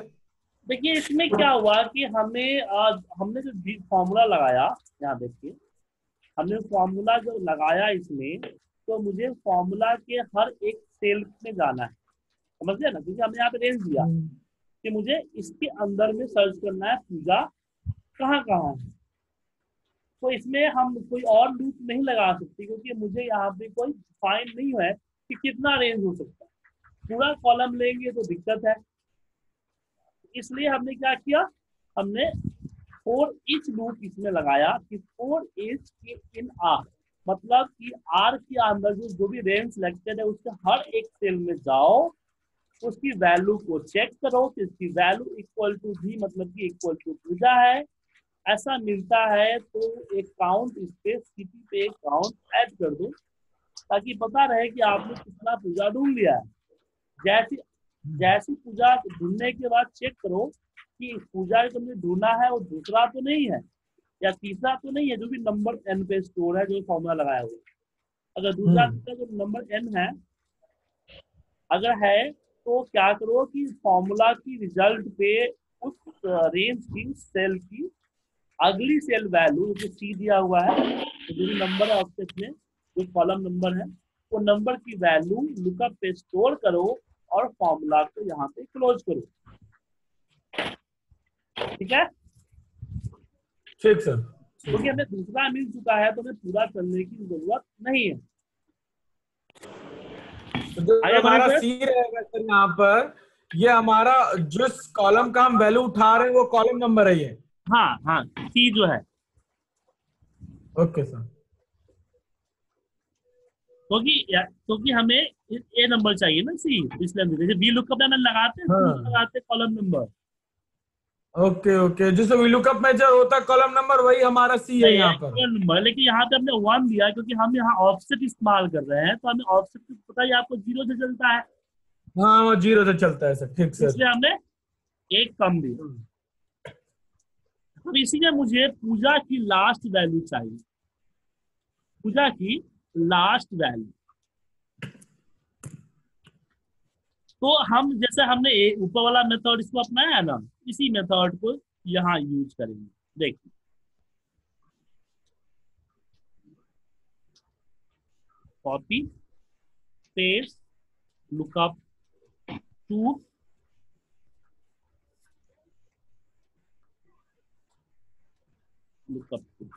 देखिए इसमें क्या हुआ कि हमें आज हमने जो फॉर्मूला लगाया यहाँ देखिए हमने फॉर्मूला जो लगाया इसमें तो मुझे फॉर्मूला के हर एक सेल में जाना है। समझ गया ना? क्योंकि हमने यहाँ पे रेंज दिया। हम्म। कि मुझे इसके अंदर में सर्च करना है पूजा कहाँ कहाँ है। तो इसमें हम कोई और लूप नहीं लगा सकते क्योंकि मुझे यहाँ पे कोई फाइन नहीं है कि कितना रेंज हो सकता है। पूरा कॉलम लेंगे तो दिक्कत है। इसलिए हमने क्या किया? हमने फोर इच लूप इसमें लगाया कि फोर इच इन आर मतलब कि आर के अंदर जो जो भी रेंज सिलेक्टेड है, उसके हर एक सेल में जाओ, उसकी वैल्यू को चेक करो कि इसकी वैल्यू इक्वल टू भी मतलब कि इक्वल टू पूजा है। ऐसा मिलता है तो एक काउंट इस पे सीपी पे एक काउंट ऐड कर दो, ताकि पता रहे कि आपने कितना पूजा ढूंढ लिया है। जैसी जैसी पूजा ढूँढने के बाद चेक करो कि पूजा जो तुमने ढूंढा है वो दूसरा तो नहीं है। या तीसरा तो नहीं है जो भी नंबर एन पे स्टोर है जो फॉर्मूला लगाया हुआ अगर दूसरा तीसरा जो नंबर एन है अगर है तो क्या करो कि फॉर्मूला की रिज़ल्ट पे उस रेंज की सेल की अगली सेल वैल्यू जो सी दिया हुआ है तो जो भी नंबर है ऑब्जेक्ट में जो कॉलम नंबर है वो तो नंबर की वैल्यू लुकअप पे स्टोर करो और फॉर्मूला को यहाँ पे क्लोज करो। ठीक है? ठीक सर। क्योंकि हमें दूसरा मिल चुका है तो हमें पूरा करने की ज़रूरत नहीं है। तो जो हमारा सी रहेगा सर यहाँ पर ये हमारा जिस कॉलम का हम वैल्यू उठा रहे हैं वो कॉलम नंबर है ये। हाँ हाँ सी जो है। ओके सर क्योंकि क्योंकि हमें ए नंबर चाहिए ना सी इसलिए जैसे बी लुकअप लगाते हैं हाँ। लगाते कॉलम नंबर ओके ओके जिससे वी लुकअप में जो होता है कॉलम नंबर वही हमारा सी है यहाँ पर। नंबर लेकिन यहाँ पे हमने वन दिया क्योंकि हम यहाँ ऑफसेट इस्तेमाल कर रहे हैं तो हमें ऑफसेट पता है आपको ज़ीरो से चलता है। हाँ वो ज़ीरो से चलता है सर ठीक सर इसलिए हमने एक कम दिया। अब इसीलिए मुझे पूजा की लास्ट वैल्यू चाहिए। पूजा की लास्ट वैल्यू तो हम जैसे हमने ऊपर वाला मेथड इसको अपनाया है ना, इसी मेथड को यहाँ यूज़ करेंगे। देखिए। Copy paste lookup two lookup two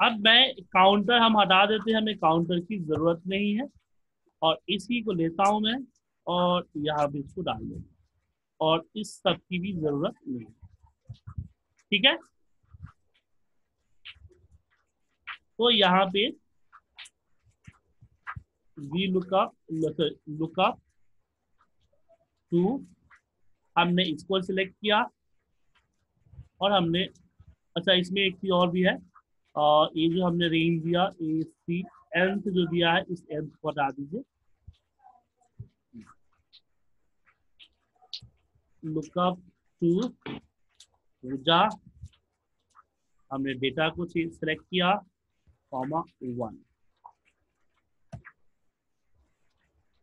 अब मैं काउंटर हम हटा देते हैं, हमें काउंटर की ज़रूरत नहीं है। और इसी को लेता हूँ मैं। और यहाँ भी इसको डाल देंगे। और इस सब की भी ज़रूरत नहीं। ठीक है? तो यहाँ पे वी लुकअप लुकअप टू हमने इसको सिलेक्ट किया और हमने अच्छा इसमें एक चीज़ और भी है। ये जो हमने रेंज दिया ए सी एंथ जो दिया है, इस एंथ को हटा दीजिए। लुकअप टू पूजा हमने डेटा को सिलेक्ट किया कॉमा वन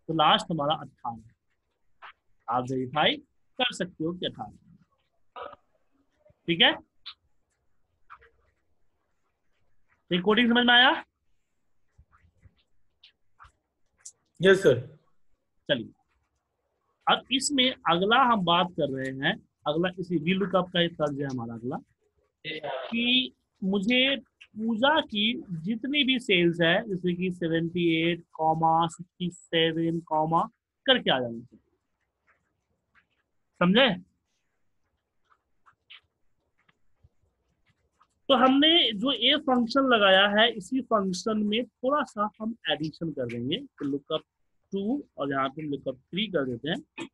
तो लास्ट हमारा अट्ठारह आप वेरीफाई कर सकते हो कि अठारह ठीक है? कोडिंग समझ में आया? यस सर चलिए। अब इसमें अगला हम बात कर रहे हैं, अगला इसी वी लुकअप का तर्ज है हमारा अगला, कि मुझे पूजा की जितनी भी सेल्स है, जैसे कि seventy eight comma sixty seven comma करके आ जाना चाहिए। समझे? तो हमने जो ए फ़ंक्शन लगाया है, इसी फ़ंक्शन में थोड़ा सा हम एडिशन कर देंगे तो लुकअप टू और यहाँ पे लुकअप थ्री कर देते हैं।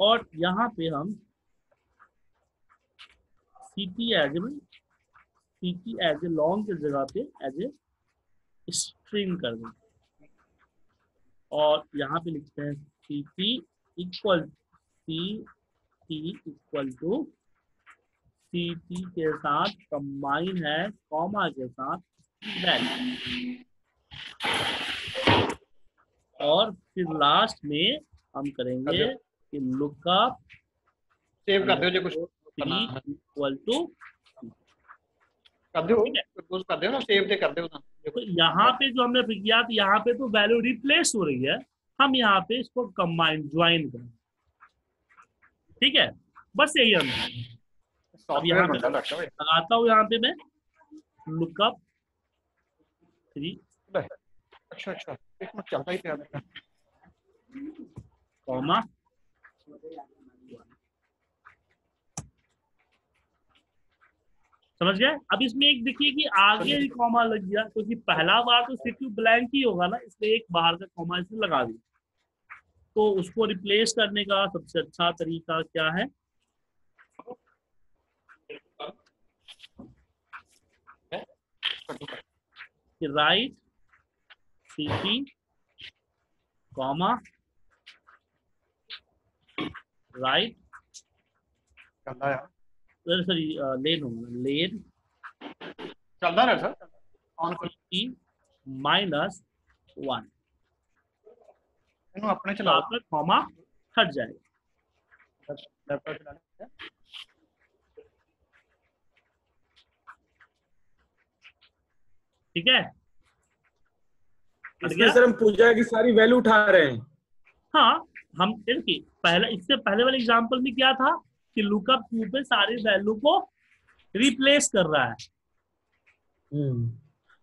और यहाँ पे हम C T as a C T as a long के जगह पे एज ए स्ट्रिंग कर दें। और यहाँ पे लिखते हैं C T equal C T equal to C T के साथ कंबाइन है कॉमा के साथ और फिर लास्ट में हम करेंगे कि लुकअप सेव करते हो जो कुछ। इक्वल टू कर दो कुछ कर दो ना सेव दे कर दो ना। तो यहाँ पे जो हमने किया तो यहाँ पे तो वैल्यू रिप्लेस हो रही है। हम यहाँ पे इसको कंबाइन ज्वाइन करें ठीक है? बस यही हम अब यहाँ पे लगाता हूँ यहाँ पे मैं। लुकअप थ्री अच्छा अच्छा एक मिनट चलता ही? था कॉमा। समझ गए? अब इसमें एक देखिए कि आगे भी कॉमा लग गया क्योंकि तो पहला बार तो सिर्फ़ ब्लैंक ही होगा ना इसलिए एक बाहर का कॉमा इसमें लगा दिया। तो उसको रिप्लेस करने का सबसे अच्छा तरीका क्या है? Right C comma right sir sorry len len. चलता रहे सर? ऑन माइनस वन अपने चला कर कॉमा हट जाएगा। ठीक है? इसमें सर हम पूजा की सारी वैल्यू उठा रहे हैं। हाँ हम देखिए पहले इससे पहले वाले एग्जांपल में क्या था कि लुकअप टू पे सारी वैल्यू को रिप्लेस कर रहा है।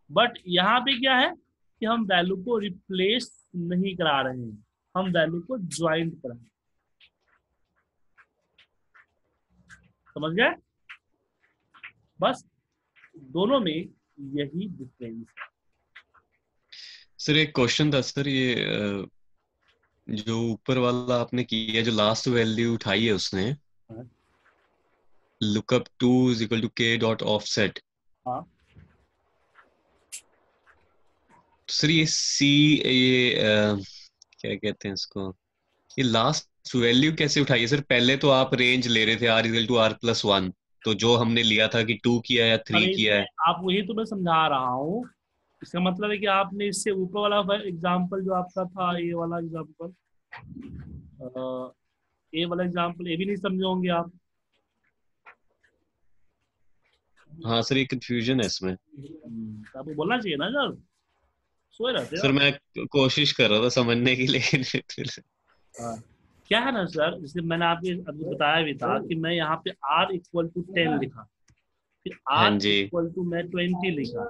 But hmm. यहाँ पे क्या है कि हम वैल्यू को रिप्लेस नहीं करा रहे हैं। हम वैल्यू को ज्वाइंट करा समझ गए? बस दोनों में यही डिफरेंस है। सर एक क्वेश्चन था सर ये जो ऊपर वाला आपने किया जो लास्ट वैल्यू उठाई है उसने 2 is equal to k dot offset हाँ। सर ये सी ये आ, क्या कहते हैं इसको? ये लास्ट वैल्यू कैसे उठाई है? सर पहले तो आप रेंज ले रहे थे R equal to R plus one तो जो हमने लिया था कि टू किया या थ्री किया है। आप वही तो मैं समझा रहा हूँ। इसका मतलब है कि आपने इससे ऊपर वाला एग्जांपल जो आपका था ये वाला एग्जांपल ए वाला एग्जांपल ये भी नहीं समझे होंगे आप। हाँ सर ये कंफ्यूजन है इसमें। हम्म, आपको बोलना चाहिए ना सर। सोए रहते सर मैं कोशिश कर रहा था समझने की लेकिन। क्या है ना सर जैसे मैंने आपको अभी बताया भी था कि मैं यहाँ पे आर इक्वल टू टेन लिखा। फिर आर इक्वल टू मैं ट्वेंटी लिखा।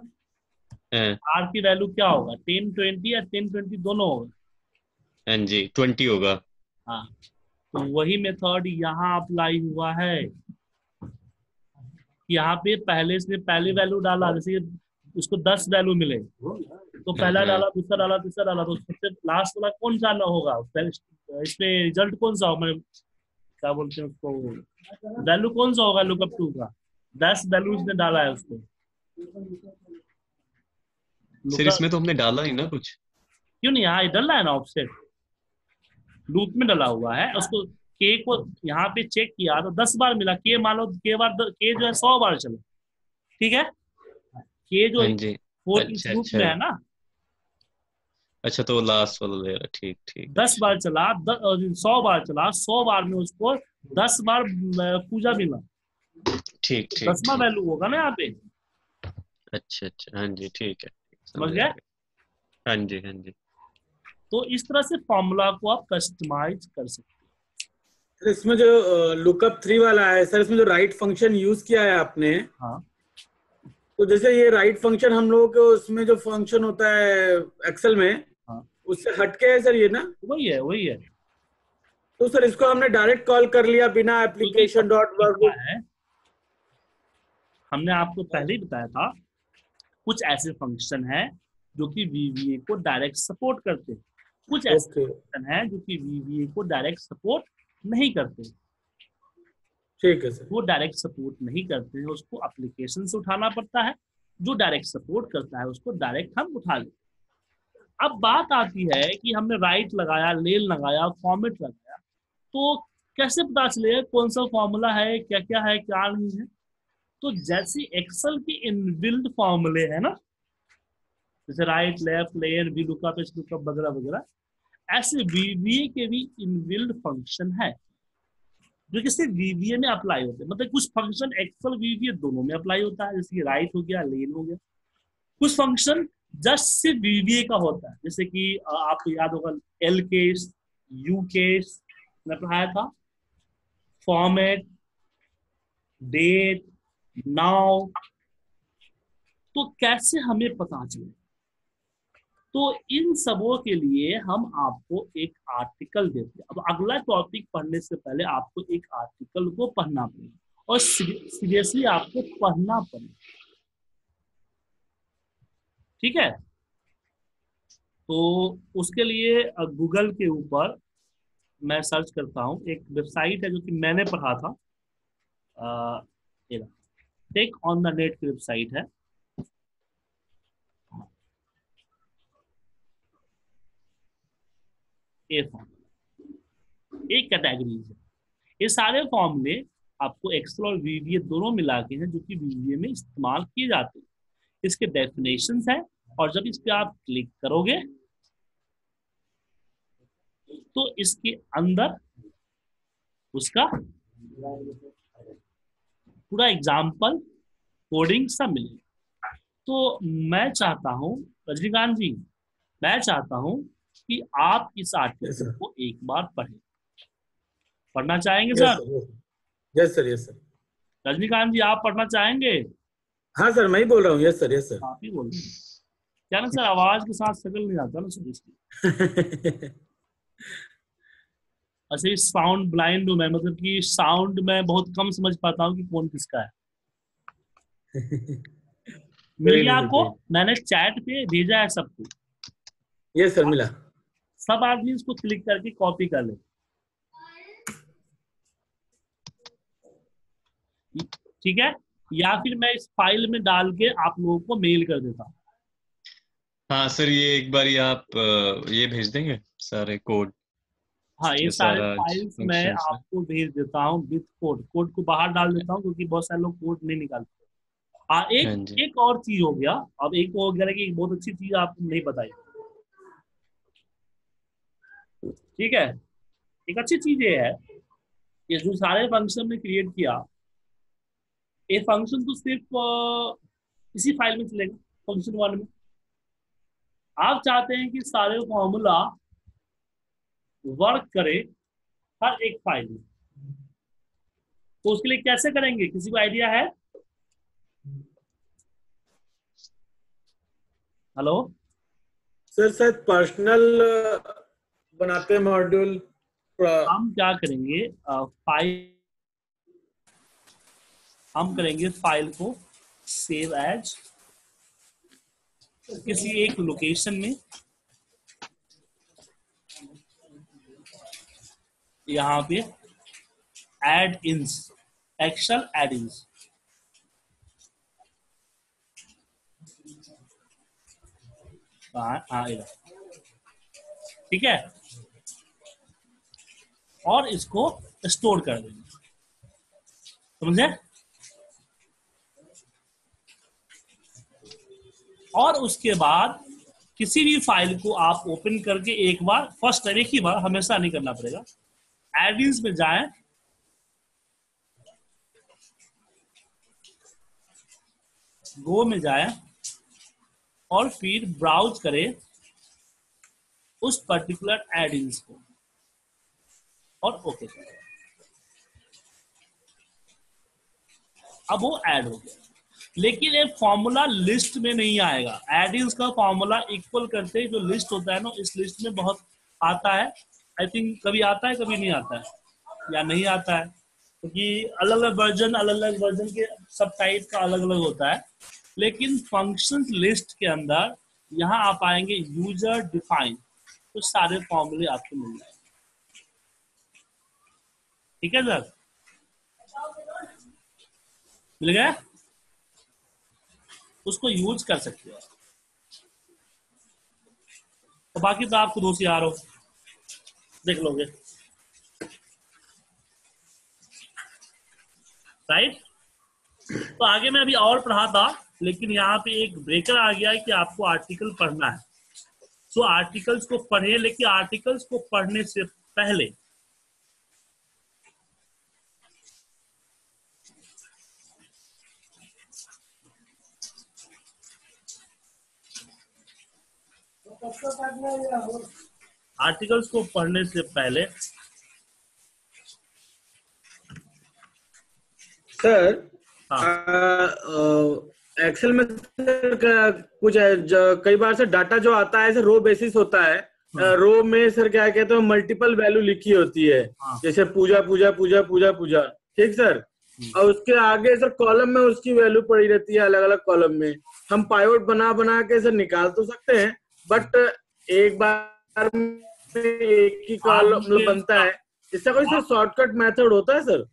आर हाँ। की वैल्यू क्या होगा? टेन ट्वेंटी या टेन ट्वेंटी दोनों होगा? हाँ जी ट्वेंटी होगा। हाँ। तो वही मेथड यहाँ अप्लाई हुआ है। यहाँ पे पहले से पहले वैल्यू डाला जैसे उसको दस वैल्यू मिले। तो पहला हम्म। डाला दूसरा डाला तीसरा डाला तो सबसे लास्ट वाला कौन सा ना होगा इसमें रिज़ल्ट कौन सा होगा? क्या बोलते हैं उसको? वैल्यू कौन सा होगा लुकअप टू का? दस वैल्यू इसने डाला है उसको। सर इसमें तो हमने डाला ही ना कुछ। क्यों नहीं? यहाँ डल रहा है ना ऑफसेट लूप में डला हुआ है। उसको के को यहाँ पे चेक किया तो दस बार मिला। के मान लो के बार के जो है सौ बार चला। ठीक है? के जो फोर हाँ अच्छा, अच्छा। में है ना। अच्छा तो लास्ट वाला ले रहा ठीक ठीक। दस बार चला सौ बार चला सौ बार में उसको दस बार पूजा मिला। ठीक ठीक दसवा वैल्यू होगा ना यहाँ पे। अच्छा अच्छा। हाँ जी ठीक है। समझ गया? हाँ जी हाँ जी। तो इस तरह से फॉर्मूला को आप कस्टमाइज कर सकते सर इसमें जो लुकअप थ्री वाला है सर इसमें जो राइट फ़ंक्शन यूज़ किया है आपने हाँ। तो जैसे ये राइट फ़ंक्शन हम लोगों के उसमें जो फ़ंक्शन होता है एक्सेल में हाँ. उससे हटके है सर ये ना? वही है वही है। तो सर इसको हमने डायरेक्ट कॉल कर लिया बिना एप्लीकेशन डॉट वर्क हमने आपको पहले ही बताया था कुछ ऐसे फ़ंक्शन है जो कि वीवीए को डायरेक्ट सपोर्ट करते कुछ ऐसे फ़ंक्शन है जो कि वीवीए को डायरेक्ट सपोर्ट नहीं करते। ठीक है वो डायरेक्ट सपोर्ट नहीं करते हैं, उसको एप्लीकेशन से उठाना पड़ता है। जो डायरेक्ट सपोर्ट करता है, उसको डायरेक्ट हम उठा लेते अब बात आती है कि हमने राइट लगाया लेल लगाया फॉर्मेट लगाया तो कैसे पता चलेगा कौन सा फॉर्मूला है क्या क्या है, क्या नहीं है? तो जैसे एक्सेल के इनबिल्ड फॉर्मूले है ना, जैसे right left layer V lookup वगैरह वगैरह ऐसे वीवीए के भी इनबिल्ड फ़ंक्शन है। जो कि सिर्फ़ वीवीए में अप्लाई होते हैं। मतलब कुछ फ़ंक्शन एक्सल वीवीए दोनों में अप्लाई होता है। जैसे राइट हो गया लेन हो गया। कुछ फ़ंक्शन जस्ट सिर्फ़ वीवीए का होता है। जैसे कि आपको याद होगा एल केस यू केस मैं पढ़ाया था। फॉर्मेट डेट नाउ तो कैसे हमें पता चले? तो इन सबों के लिए हम आपको एक आर्टिकल देते हैं। अब अगला टॉपिक पढ़ने से पहले आपको एक आर्टिकल को पढ़ना पड़ेगा। और सीरियसली आपको पढ़ना पड़ेगा। ठीक है? तो उसके लिए गूगल के ऊपर मैं सर्च करता हूँ। एक वेबसाइट है जो कि मैंने पढ़ा था। टेक ऑन द नेट की वेबसाइट है। ए फॉर्म एक कैटेगरीज है। ये सारे फॉर्मूले आपको एक्सेल और वीवीए दोनों मिला के हैं, जो कि वीवीए में इस्तेमाल किए जाते हैं। इसके डेफिनेशन है और जब इस पर आप क्लिक करोगे तो इसके अंदर उसका पूरा एग्ज़ाम्पल कोडिंग सब मिलेगा। तो मैं चाहता हूँ, रजनीकांत जी, मैं चाहता हूँ कि आप इस आर्टिकल को एक बार पढ़ें। पढ़ना चाहेंगे sir? Yes sir yes sir Rajinikanth ji आप पढ़ना चाहेंगे? हाँ सर मैं ही बोल रहा हूँ। यस सर यस सर आप ही बोल रहे हैं। क्या ना सर आवाज़ के साथ शकल नहीं आता ना सर इसकी? (laughs) अच्छा ये साउंड ब्लाइंड हूँ मैं मतलब कि साउंड में बहुत कम समझ पाता हूँ कि कौन किसका है। (laughs) मिल आपको? मैंने चैट पे भेजा है सबको। यस सर मिला। सब आदमी इसको क्लिक करके कॉपी कर ले। ठीक है? या फिर मैं इस फ़ाइल में डाल के आप लोगों को मेल कर देता हूँ। हाँ सर ये एक बार आप ये भेज देंगे सारे कोड? हाँ ये सारे फाइल्स मैं आपको भेज देता हूँ विथ कोड। कोड को बाहर डाल देता हूँ क्योंकि बहुत सारे लोग कोड नहीं निकालते। हाँ एक हाँ एक और चीज़ हो गया। अब एक हो गया कि बहुत अच्छी चीज़ आपको नहीं बताई। ठीक है? एक अच्छी चीज़ ये है कि जो सारे फ़ंक्शन ने क्रिएट किया ये फ़ंक्शन तो सिर्फ़ इसी फ़ाइल में चलेगा फ़ंक्शन वन में। आप चाहते हैं कि सारे फॉर्मूला वर्क करे हर एक फ़ाइल में। तो उसके लिए कैसे करेंगे? किसी को आइडिया है? हेलो सर सर पर्सनल बनाते हैं मॉड्यूल हम क्या करेंगे फ़ाइल हम करेंगे फ़ाइल को सेव एज किसी एक लोकेशन में। यहाँ पे एड इंस एक्शल एड इंस ठीक है? और इसको स्टोर कर देंगे। समझे? और उसके बाद किसी भी फ़ाइल को आप ओपन करके एक बार फ़र्स्ट एक ही बार हमेशा नहीं करना पड़ेगा। एडिंस में जाए। गो में जाए और फिर ब्राउज करें। उस पर्टिकुलर एडिंस को। और ओके कर अब वो ऐड हो गया। लेकिन ये फॉर्मूला लिस्ट में नहीं आएगा। एडिंस का फॉर्मूला इक्वल करते जो लिस्ट होता है ना, इस लिस्ट में बहुत आता है। आई थिंक कभी आता है, कभी नहीं आता है। या नहीं आता है। क्योंकि तो अलग अलग वर्जन अलग अलग वर्जन के सब टाइप का अलग अलग होता है। लेकिन फ़ंक्शन लिस्ट के अंदर यहाँ आप आएँगे यूज़र डिफाइन तो सारे फॉर्मूले आपको मिल जाएँगे। ठीक है सर? मिल गया? उसको यूज़ कर सकते हो तो बाकी तो आप खुद होशियार हो। देख लोगे। राइट तो आगे मैं अभी और पढ़ा था, लेकिन यहाँ पे एक ब्रेकर आ गया है कि आपको आर्टिकल पढ़ना है। सो so, आर्टिकल्स को पढ़े लेकिन आर्टिकल्स को पढ़ने से पहले आर्टिकल्स को पढ़ने से पहले सर हाँ. Uh, uh, एक्सेल हाँ। में कुछ कई बार से डाटा जो आता है रो बेसिस होता है रो हाँ। में सर क्या कहते हैं मल्टीपल वैल्यू लिखी होती है हाँ। जैसे पूजा पूजा पूजा पूजा पूजा ठीक सर हम्म। और उसके आगे सर कॉलम में उसकी वैल्यू पड़ी रहती है अलग अलग कॉलम में हम पाइवट बना बना के सर निकाल तो सकते हैं बट एक बार में एक ही कॉलम बनता है इसका कोई सर शॉर्टकट मेथड होता है सर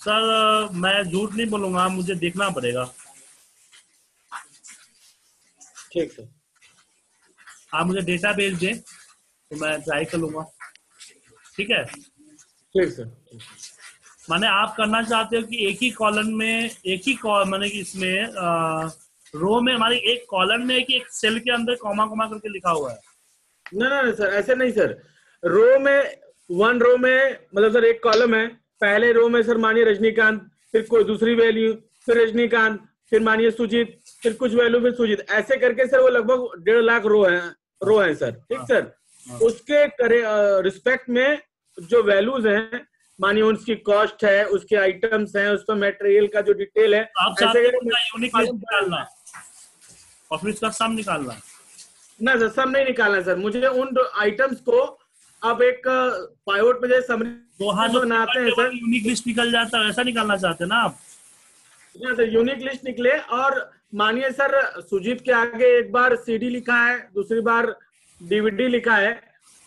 सर मैं झूठ नहीं बोलूँगा मुझे देखना पड़ेगा ठीक है। आप मुझे डेटा भेज दें तो मैं ट्राई कर लूँगा। ठीक है? ठीक सर माने आप करना चाहते हो कि एक ही कॉलम में एक ही माने कि इसमें आ, रो में हमारी एक कॉलम में कि एक सेल के अंदर कॉमा कॉमा करके लिखा हुआ है? ना ना सर ऐसे नहीं सर रो में वन रो में मतलब सर एक कॉलम है। पहले रो में सर मानिए रजनीकांत फिर कोई दूसरी वैल्यू फिर रजनीकांत फिर मानिए सुजीत फिर कुछ वैल्यू फिर सुजीत। ऐसे करके सर वो लगभग डेढ़ लाख रो है रो है सर। ठीक सर? हाँ। उसके करे रिस्पेक्ट में जो वैल्यूज़ हैं मानिए उसकी कॉस्ट है उसके आइटम्स हैं उस पर मेटेरियल का जो डिटेल है आप ऐसे यूनिक निकालना और फिर इसका सम निकालना? ना सर सम नहीं निकालना सर। मुझे उन आइटम्स को आप एक पाइवट में जैसे समरी हाँ बनाते हैं सर। यूनिक लिस्ट निकल जाता है ऐसा निकालना चाहते हैं ना आप? ना सर यूनिक लिस्ट निकले और मानिए सर सुजीत के आगे एक बार सीडी लिखा है दूसरी बार डीवीडी लिखा है।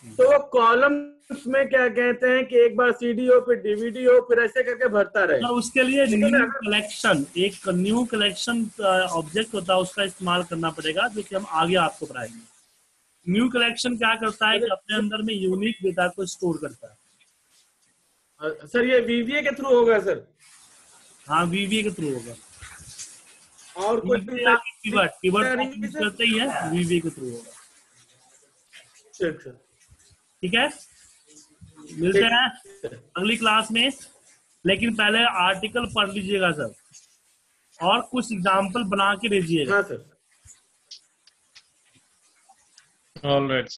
तो वो कॉलम में क्या कहते हैं कि एक बार सीडी हो फिर डीवीडी हो फिर ऐसे करके भरता रहे। तो उसके लिए न्यू कलेक्शन एक न्यू कलेक्शन ऑब्जेक्ट होता है उसका इस्तेमाल करना पड़ेगा जो कि हम आगे आपको पढ़ाएँगे। न्यू कलेक्शन क्या करता है कि अपने अंदर में यूनिक डेटा को स्टोर करता है। सर ये वीवीए के थ्रू होगा सर हाँ वीवीए के थ्रू होगा। और कोई करते ही है वीवीए के थ्रू होगा। ठीक है? मिलते हैं अगली क्लास में लेकिन पहले आर्टिकल पढ़ लीजिएगा सर। और कुछ एग्ज़ाम्पल बना के भेजिएगा। हाँ सर। All right